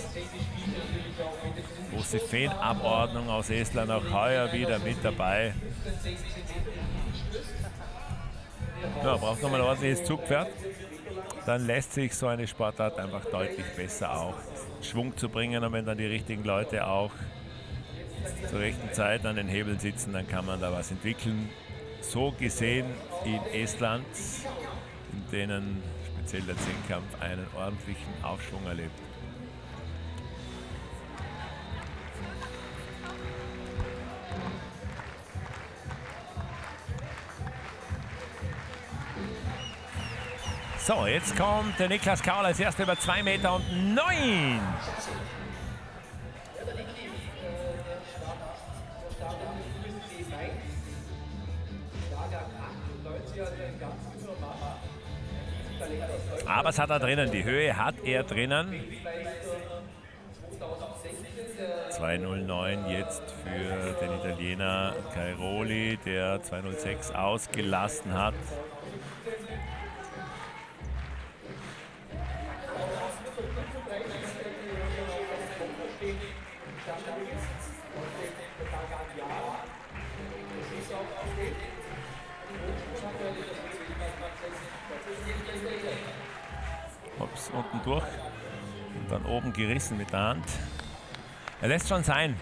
Große Fanabordnung aus Estland auch heuer wieder mit dabei. Ja, braucht nochmal ein ordentliches Zugpferd. Dann lässt sich so eine Sportart einfach deutlich besser auch Schwung zu bringen. Und wenn dann die richtigen Leute auch zur rechten Zeit an den Hebeln sitzen, dann kann man da was entwickeln. So gesehen in Estland, in denen speziell der Zehnkampf einen ordentlichen Aufschwung erlebt. So, jetzt kommt der Niklas Kaul als erster über 2 Meter und 9. Aber es hat er drinnen, die Höhe hat er drinnen. 2.09 jetzt für den Italiener Cairoli, der 2.06 ausgelassen hat. Ups, unten durch und dann oben gerissen mit der Hand. Er lässt schon sein.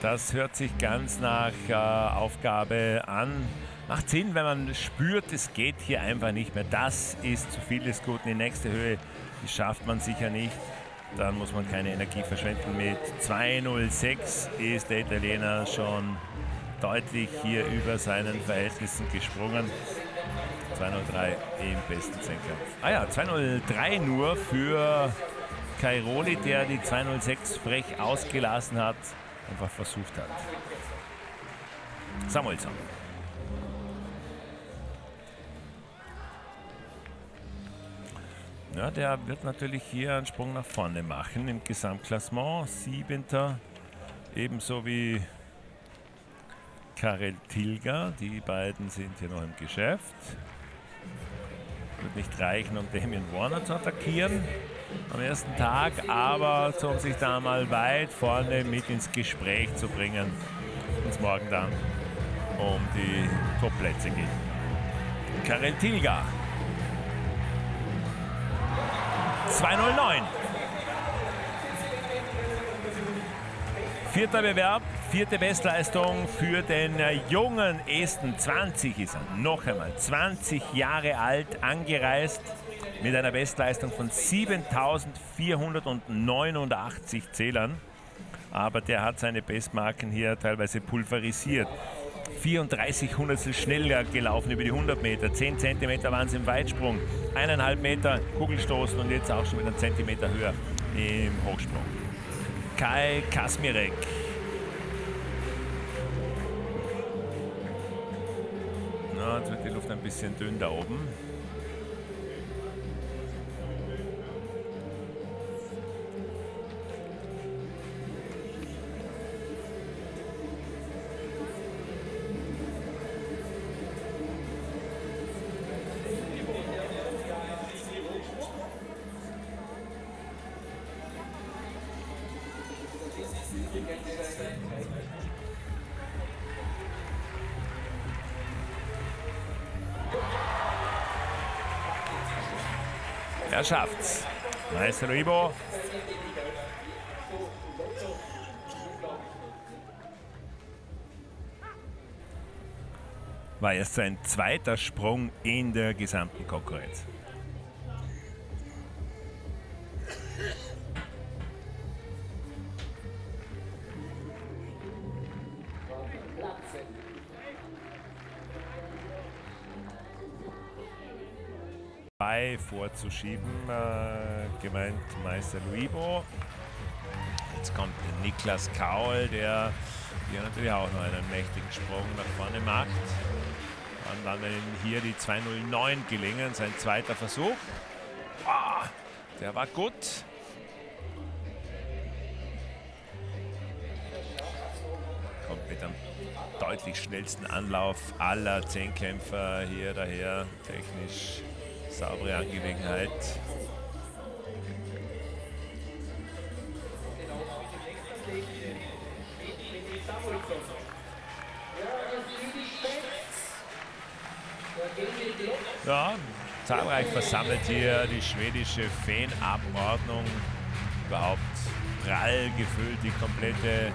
Das hört sich ganz nach äh, Aufgabe an. Macht Sinn, wenn man spürt, es geht hier einfach nicht mehr. Das ist zu viel des Guten. Die nächste Höhe, die schafft man sicher nicht. Dann muss man keine Energie verschwenden. Mit 2.06 ist der Italiener schon deutlich hier über seinen Verhältnissen gesprungen. 203 im besten Zehnkampf. Ah ja, 203 nur für Cairoli, der die 206 frech ausgelassen hat, einfach versucht hat. Samuelsson. Ja, der wird natürlich hier einen Sprung nach vorne machen im Gesamtklassement. Siebenter, ebenso wie Karel Tilger. Die beiden sind hier noch im Geschäft. Wird nicht reichen, um Damien Warner zu attackieren am ersten Tag, aber um sich da mal weit vorne mit ins Gespräch zu bringen, es morgen dann um die Topplätze geht. Karel Tilga. 209. Vierter Bewerb, vierte Bestleistung für den jungen Esten. 20 ist er, noch einmal. 20 Jahre alt, angereist mit einer Bestleistung von 7489 Zählern. Aber der hat seine Bestmarken hier teilweise pulverisiert. 34 Hundertstel schneller gelaufen über die 100 Meter, 10 Zentimeter waren es im Weitsprung, eineinhalb Meter Kugelstoßen und jetzt auch schon mit einem Zentimeter höher im Hochsprung. Kai Kasmirek. Jetzt wird die Luft ein bisschen dünn da oben. Er schafft's. Maestro Ibo. War erst sein zweiter Sprung in der gesamten Konkurrenz. Vorzuschieben, äh, gemeint Meister Luibo. Jetzt kommt Niklas Kaul, der hier natürlich auch noch einen mächtigen Sprung nach vorne macht. Und dann hier die 209 gelingen, sein zweiter Versuch. Oh, der war gut. Kommt mit einem deutlich schnellsten Anlauf aller Zehnkämpfer hier daher. Technisch saubere Angelegenheit. Ja, zahlreich versammelt hier die schwedische Fanabordnung. Überhaupt prall gefüllt, die komplette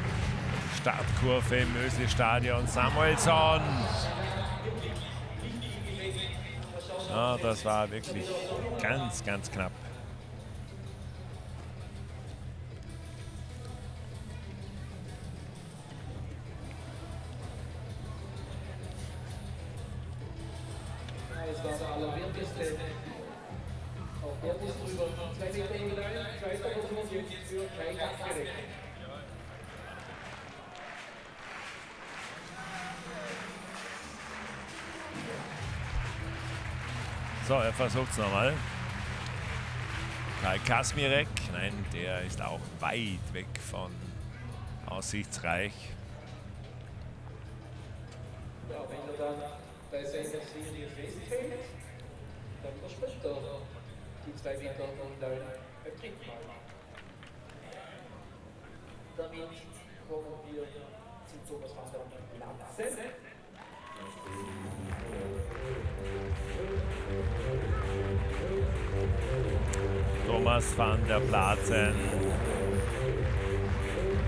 Startkurve im Mösli-Stadion. Samuelsson Ja, das war wirklich ganz, ganz knapp. Es war So, er versucht es nochmal. Kai Kasmirek, nein, der ist auch weit weg von aussichtsreich. Ja, wenn er dann bei seiner Serie festhält, dann überspringt er die 2 Meter und dann beim dritten Mal. Damit kommen wir zu Thomas van der Lanze. Thomas van der Platzen.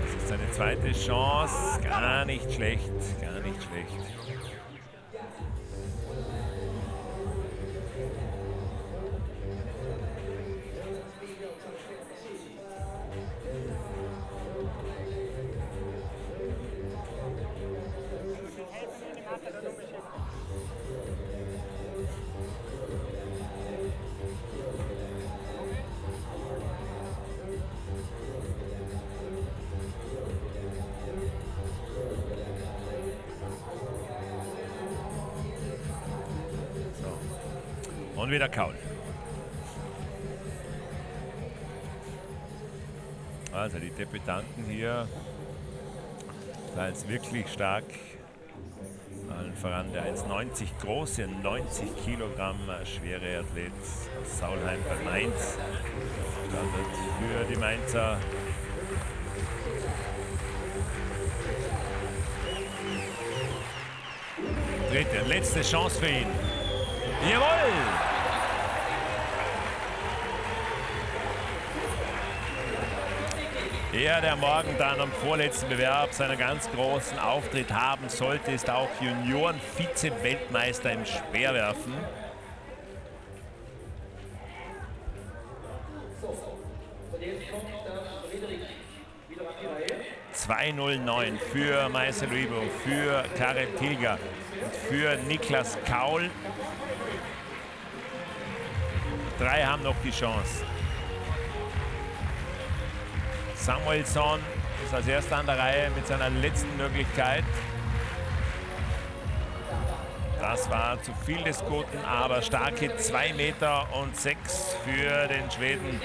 Das ist seine zweite Chance. Gar nicht schlecht, gar nicht schlecht. Wieder Kaul. Also die Debütanten hier teils wirklich stark. Allen voran der 1,90 große, 90 Kilogramm schwere Athlet Saulheim bei Mainz. Startet für die Mainzer. Dritte, letzte Chance für ihn. Jawohl! Er, der morgen dann am vorletzten Bewerb seinen ganz großen Auftritt haben sollte, ist auch Junioren-Vize-Weltmeister im Speerwerfen. ...2.09 für Meister Luibo, für Karin Tilger und für Niklas Kaul. Drei haben noch die Chance. Samuelsson ist als erster an der Reihe mit seiner letzten Möglichkeit. Das war zu viel des Guten, aber starke 2 Meter und 6 für den Schweden.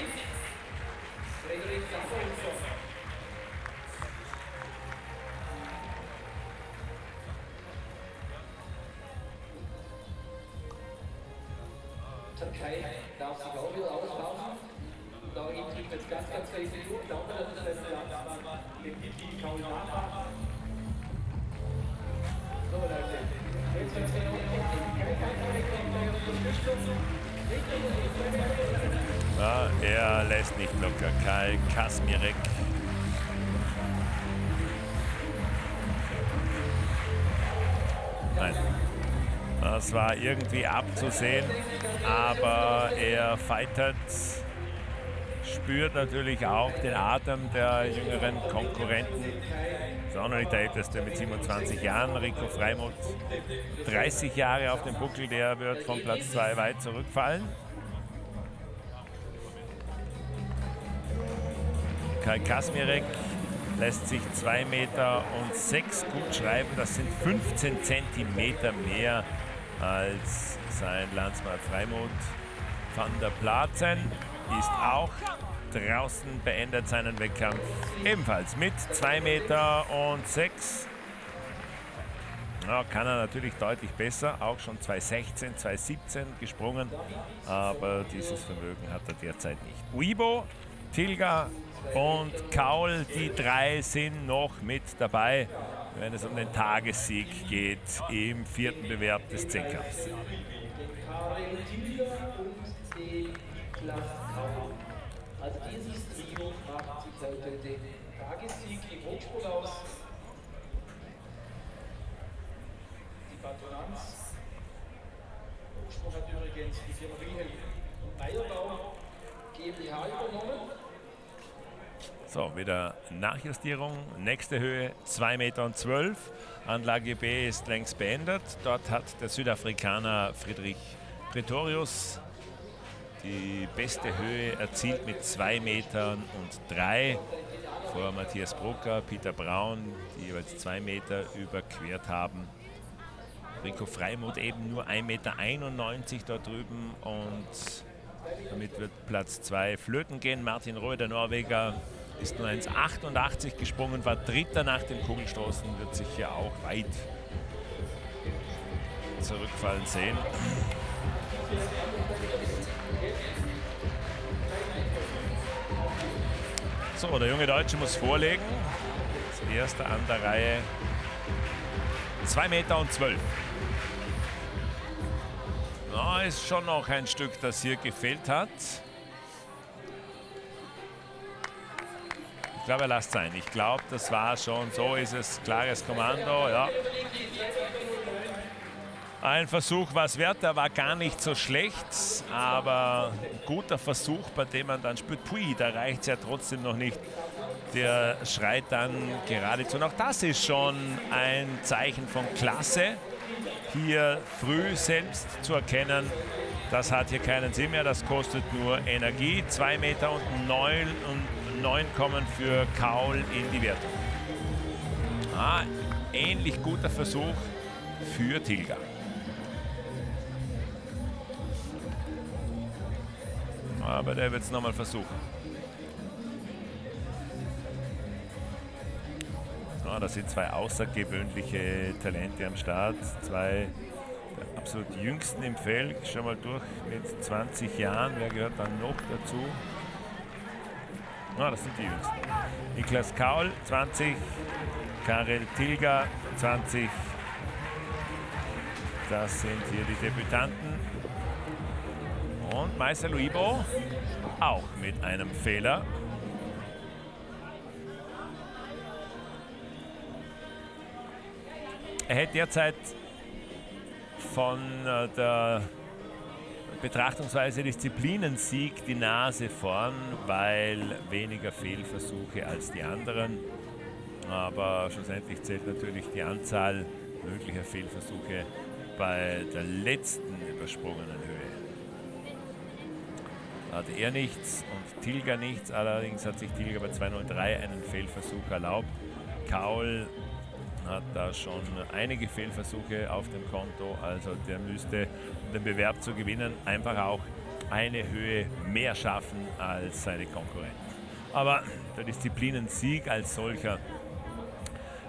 Irgendwie abzusehen, aber er fightert, spürt natürlich auch den Atem der jüngeren Konkurrenten. Ist auch noch nicht der älteste mit 27 Jahren, Rico Freimuth. 30 Jahre auf dem Buckel, der wird von Platz 2 weit zurückfallen. Kai Kasmirek lässt sich 2 Meter und 6 gut schreiben. Das sind 15 Zentimeter mehr als sein Landsmann Freimuth. Van der Platzen ist auch draußen, beendet seinen Wettkampf ebenfalls mit 2 Meter und 6. Ja, kann er natürlich deutlich besser, auch schon 2,16, 2,17 gesprungen, aber dieses Vermögen hat er derzeit nicht. Uibo, Tilga und Kaul, die drei sind noch mit dabei, wenn es um den Tagessieg geht im vierten Bewerb des Zehnkampfs. Also dieses Trio macht heute den Tagessieg im Hochsprung aus. Die Patronanz. Hochsprung hat übrigens die Firma So, wieder Nachjustierung. Nächste Höhe 2,12 Meter. Anlage B ist längst beendet. Dort hat der Südafrikaner Friedrich Pretorius die beste Höhe erzielt mit 2 Metern und 3 vor Matthias Brucker, Peter Braun, die jeweils 2 Meter überquert haben. Rico Freimuth eben nur 1,91 Meter dort drüben und damit wird Platz 2 flöten gehen. Martin Rohe, der Norweger, ist nur 1,88 gesprungen, war Dritter nach dem Kugelstoßen, wird sich hier auch weit zurückfallen sehen. So, der junge Deutsche muss vorlegen. Das erste an der Reihe. 2 Meter und 12. Na, ist schon noch ein Stück, das hier gefehlt hat. Ich glaube, er lasst sein. Ich glaube, das war schon so, ist es. Klares Kommando, ja. Ein Versuch war es wert, der war gar nicht so schlecht, aber ein guter Versuch, bei dem man dann spürt, pui, da reicht es ja trotzdem noch nicht. Der schreit dann geradezu. Auch das ist schon ein Zeichen von Klasse, hier früh selbst zu erkennen, das hat hier keinen Sinn mehr, das kostet nur Energie. 2 Meter und 9 und 9 kommen für Kaul in die Wertung. Ah, ähnlich guter Versuch für Tilga. Aber der wird es nochmal versuchen. Oh, da sind zwei außergewöhnliche Talente am Start. Zwei der absolut jüngsten im Feld. Schon mal durch mit 20 Jahren. Wer gehört dann noch dazu? Oh, das sind die jüngsten. Niklas Kaul, 20. Karel Tilger, 20. Das sind hier die Debütanten. Und Meister Luibo auch mit einem Fehler. Er hält derzeit von äh, der Betrachtungsweise Disziplinensieg die Nase vorn, weil weniger Fehlversuche als die anderen. Aber schlussendlich zählt natürlich die Anzahl möglicher Fehlversuche bei der letzten übersprungenen hatte er nichts und Tilger nichts. Allerdings hat sich Tilger bei 203 einen Fehlversuch erlaubt. Kaul hat da schon einige Fehlversuche auf dem Konto. Also der müsste, um den Bewerb zu gewinnen, einfach auch eine Höhe mehr schaffen als seine Konkurrenten. Aber der Disziplinensieg als solcher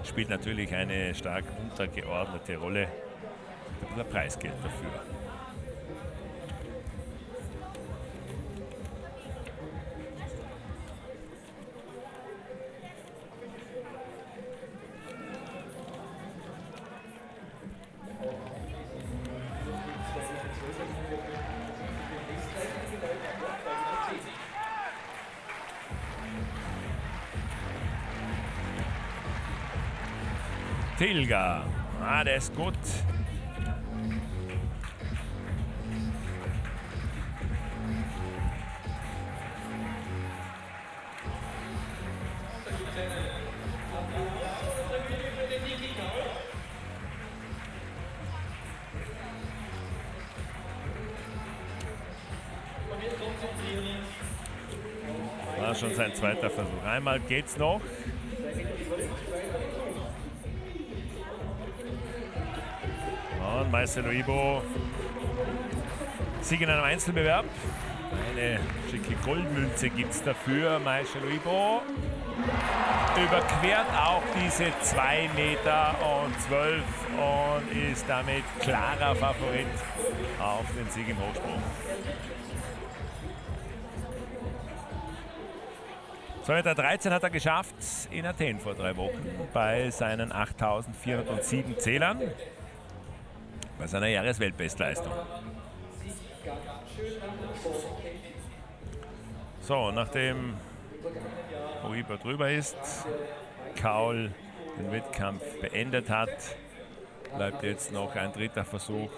spielt natürlich eine stark untergeordnete Rolle. Der Preisgeld dafür. Tilga. Ah, der ist gut. War schon sein zweiter Versuch. Einmal geht's noch. Und Marcelo Ibo Sieg in einem Einzelbewerb. Eine schicke Goldmünze gibt es dafür. Marcelo Ibo überquert auch diese 2 Meter und 12 und ist damit klarer Favorit auf den Sieg im Hochsprung. So, Meter 13 hat er geschafft in Athen vor drei Wochen bei seinen 8407 Zählern bei seiner Jahresweltbestleistung. So, nachdem Uribe drüber ist, Kaul den Wettkampf beendet hat, bleibt jetzt noch ein dritter Versuch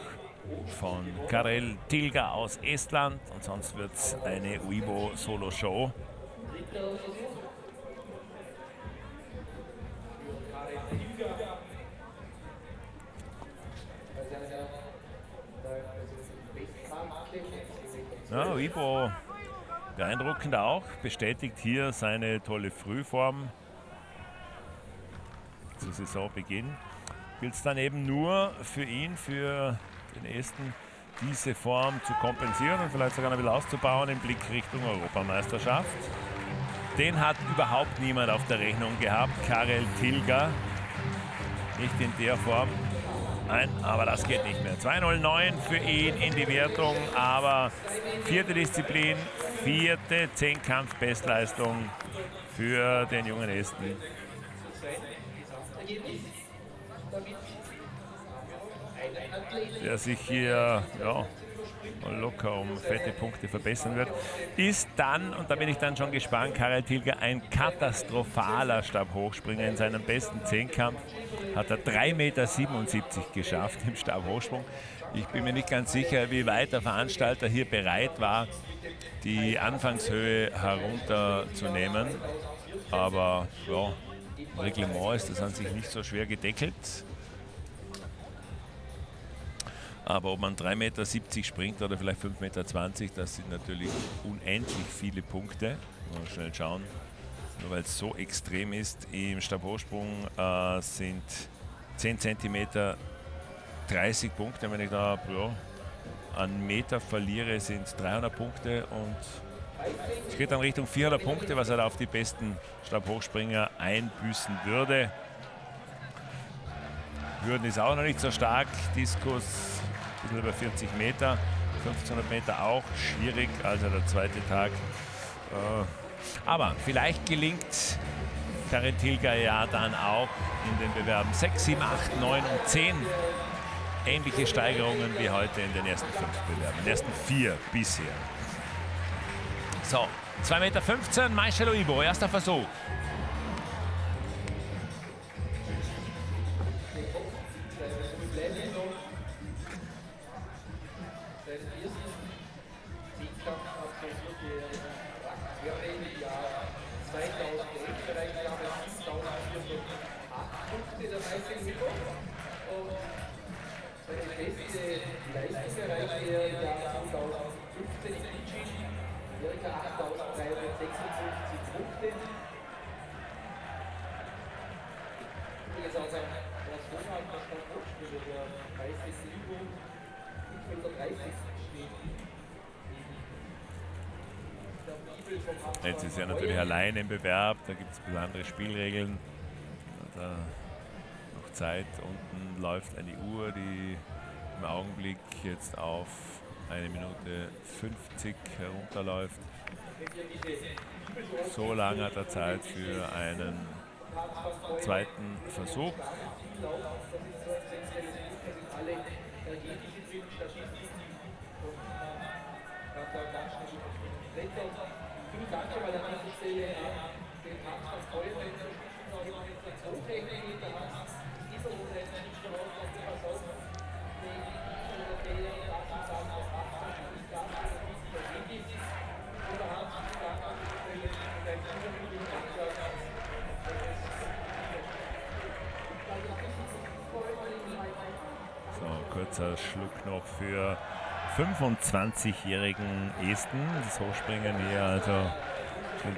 von Karel Tilga aus Estland und sonst wird es eine Uibo Solo Show. Ja, Ibo beeindruckend auch, bestätigt hier seine tolle Frühform zu Saisonbeginn. Gilt es dann eben nur für ihn, für den ersten diese Form zu kompensieren und vielleicht sogar ein bisschen auszubauen im Blick Richtung Europameisterschaft. Den hat überhaupt niemand auf der Rechnung gehabt. Karel Tilger. Nicht in der Form. Nein, aber das geht nicht mehr. 2.09 für ihn in die Wertung, aber vierte Disziplin, vierte Zehnkampf-Bestleistung für den jungen Esten. Der sich hier ja, locker um fette Punkte verbessern wird, ist dann, und da bin ich dann schon gespannt, Karel Tilger ein katastrophaler Stabhochspringer in seinem besten Zehnkampf. Hat er 3,77 Meter geschafft im Stabhochsprung. Ich bin mir nicht ganz sicher, wie weit der Veranstalter hier bereit war, die Anfangshöhe herunterzunehmen. Aber ja, Reglement ist das an sich nicht so schwer gedeckelt. Aber ob man 3,70 Meter springt oder vielleicht 5,20 Meter, das sind natürlich unendlich viele Punkte. Mal schnell schauen. Nur weil es so extrem ist, im Stabhochsprung äh, sind 10 cm 30 Punkte. Wenn ich da ja, einen Meter verliere, sind es 300 Punkte und es geht dann Richtung 400 Punkte, was er auf die besten Stabhochspringer einbüßen würde. Hürden ist auch noch nicht so stark. Diskus bisschen über 40 Meter, 1500 Meter auch schwierig, also der zweite Tag. Äh, aber vielleicht gelingt Karin Tilger ja dann auch in den Bewerben 6, 7, 8, 9 und 10 ähnliche Steigerungen wie heute in den ersten fünf Bewerben, in den ersten vier bisher. So, 2,15 Meter, Maishelo Ibo, erster Versuch. Im Bewerb, da gibt es besondere Spielregeln. Da noch Zeit. Unten läuft eine Uhr, die im Augenblick jetzt auf eine Minute 50 herunterläuft. So lange hat er Zeit für einen zweiten Versuch. So, kurzer Schluck noch für 25-jährigen Esten. Das Hochspringen hier also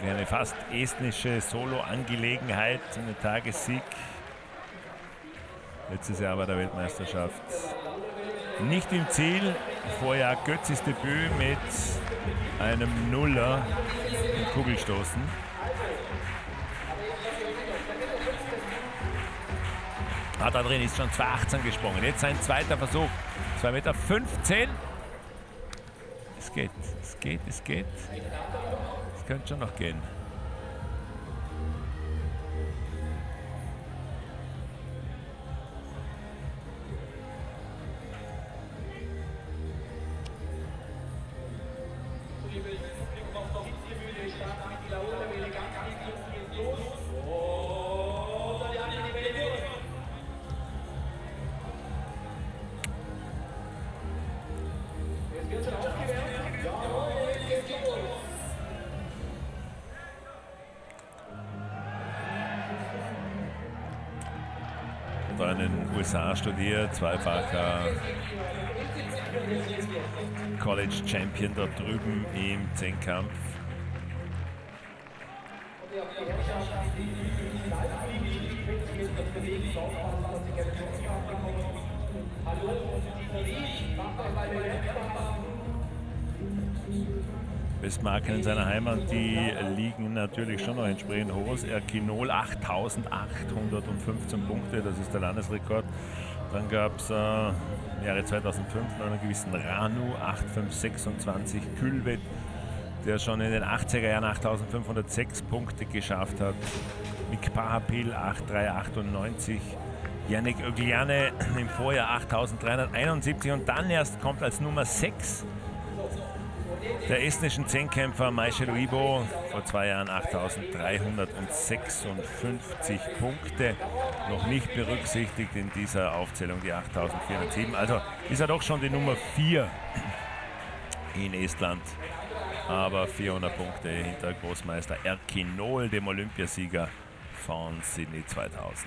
eine fast estnische Solo-Angelegenheit, ein Tagessieg. Letztes Jahr bei der Weltmeisterschaft nicht im Ziel. Vorjahr Götzis Debüt mit einem Nuller im Kugelstoßen. Ah, da drin ist schon 2,18 gesprungen. Jetzt sein zweiter Versuch. 2,15 Meter. Es geht, es geht, es geht. Es könnte schon noch gehen. Studiert, zweifacher College Champion dort drüben im Zehnkampf. Bestmarken in seiner Heimat, die liegen natürlich schon noch entsprechend hoch. Erkinol 8815 Punkte, das ist der Landesrekord. Dann gab es äh, im Jahre 2005 noch einen gewissen Ranu 8526 Külvet, der schon in den 80er Jahren 8506 Punkte geschafft hat. Mik Pahapil 8398. Yannick Ogliane im Vorjahr 8371 und dann erst kommt als Nummer 6 der estnischen Zehnkämpfer Maishel Uibo vor zwei Jahren 8.356 Punkte. Noch nicht berücksichtigt in dieser Aufzählung die 8.407. Also ist er doch schon die Nummer 4 in Estland. Aber 400 Punkte hinter Großmeister Erkinol, dem Olympiasieger von Sydney 2000.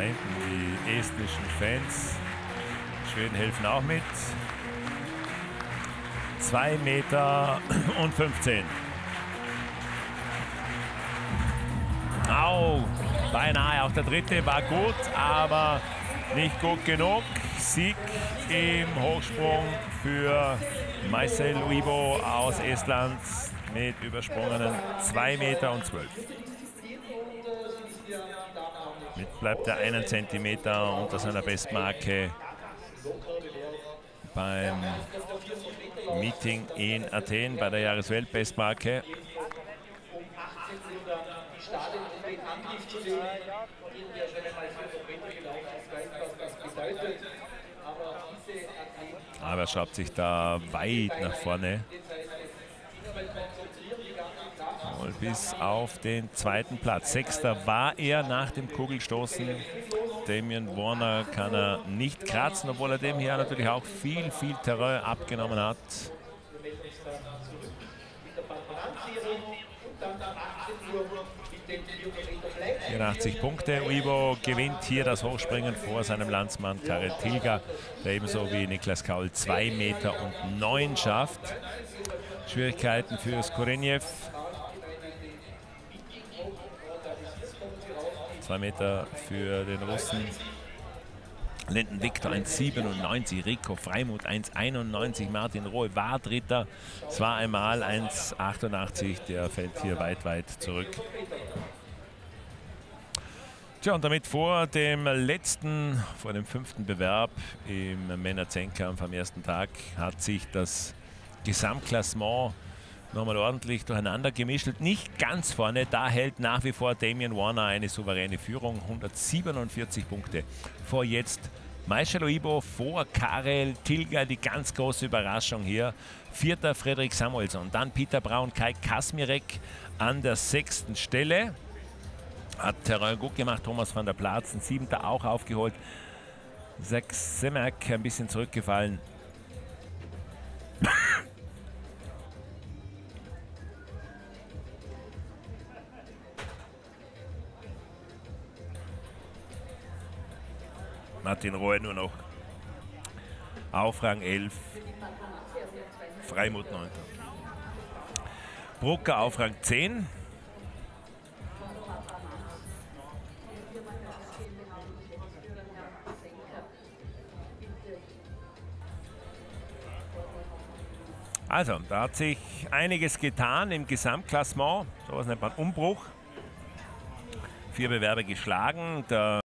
Hinten die estnischen Fans. Schweden helfen auch mit. 2 Meter und 15. Au, beinahe auch der dritte war gut, aber nicht gut genug. Sieg im Hochsprung für Marcel Uibo aus Estland mit übersprungenen 2 Meter und 12. Bleibt er einen Zentimeter unter seiner Bestmarke beim Meeting in Athen bei der Jahresweltbestmarke. Aber er schraubt sich da weit nach vorne. Bis auf den zweiten Platz. Sechster war er nach dem Kugelstoßen. Damien Warner kann er nicht kratzen, obwohl er dem hier natürlich auch viel, viel Terrain abgenommen hat. 84 Punkte. Uibo gewinnt hier das Hochspringen vor seinem Landsmann Karel Tilger, der ebenso wie Niklas Kaul 2 Meter und 9 schafft. Schwierigkeiten für Skorinjev. 2 Meter für den Russen. Linden Victor 1,97, Rico Freimuth 1,91, Martin Rohe war Dritter. Es war einmal 1,88, der fällt hier weit, weit zurück. Tja, und damit vor dem letzten, vor dem fünften Bewerb im Männer-Zehnkampf am ersten Tag hat sich das Gesamtklassement nochmal ordentlich durcheinander gemischt. Nicht ganz vorne, da hält nach wie vor Damian Warner eine souveräne Führung. 147 Punkte vor jetzt Maishalo Ibo vor Karel Tilger, die ganz große Überraschung hier. Vierter Frederik Samuelsson, dann Peter Braun, Kai Kasmirek an der sechsten Stelle. Hat Terrain gut gemacht, Thomas van der Platz, ein siebter auch aufgeholt. Sechs Semerk ein bisschen zurückgefallen. Martin Rohr nur noch auf Rang 11. Freimut 9. Brucker auf Rang 10. Also, da hat sich einiges getan im Gesamtklassement. So was nennt man Umbruch. Vier Bewerber geschlagen. Der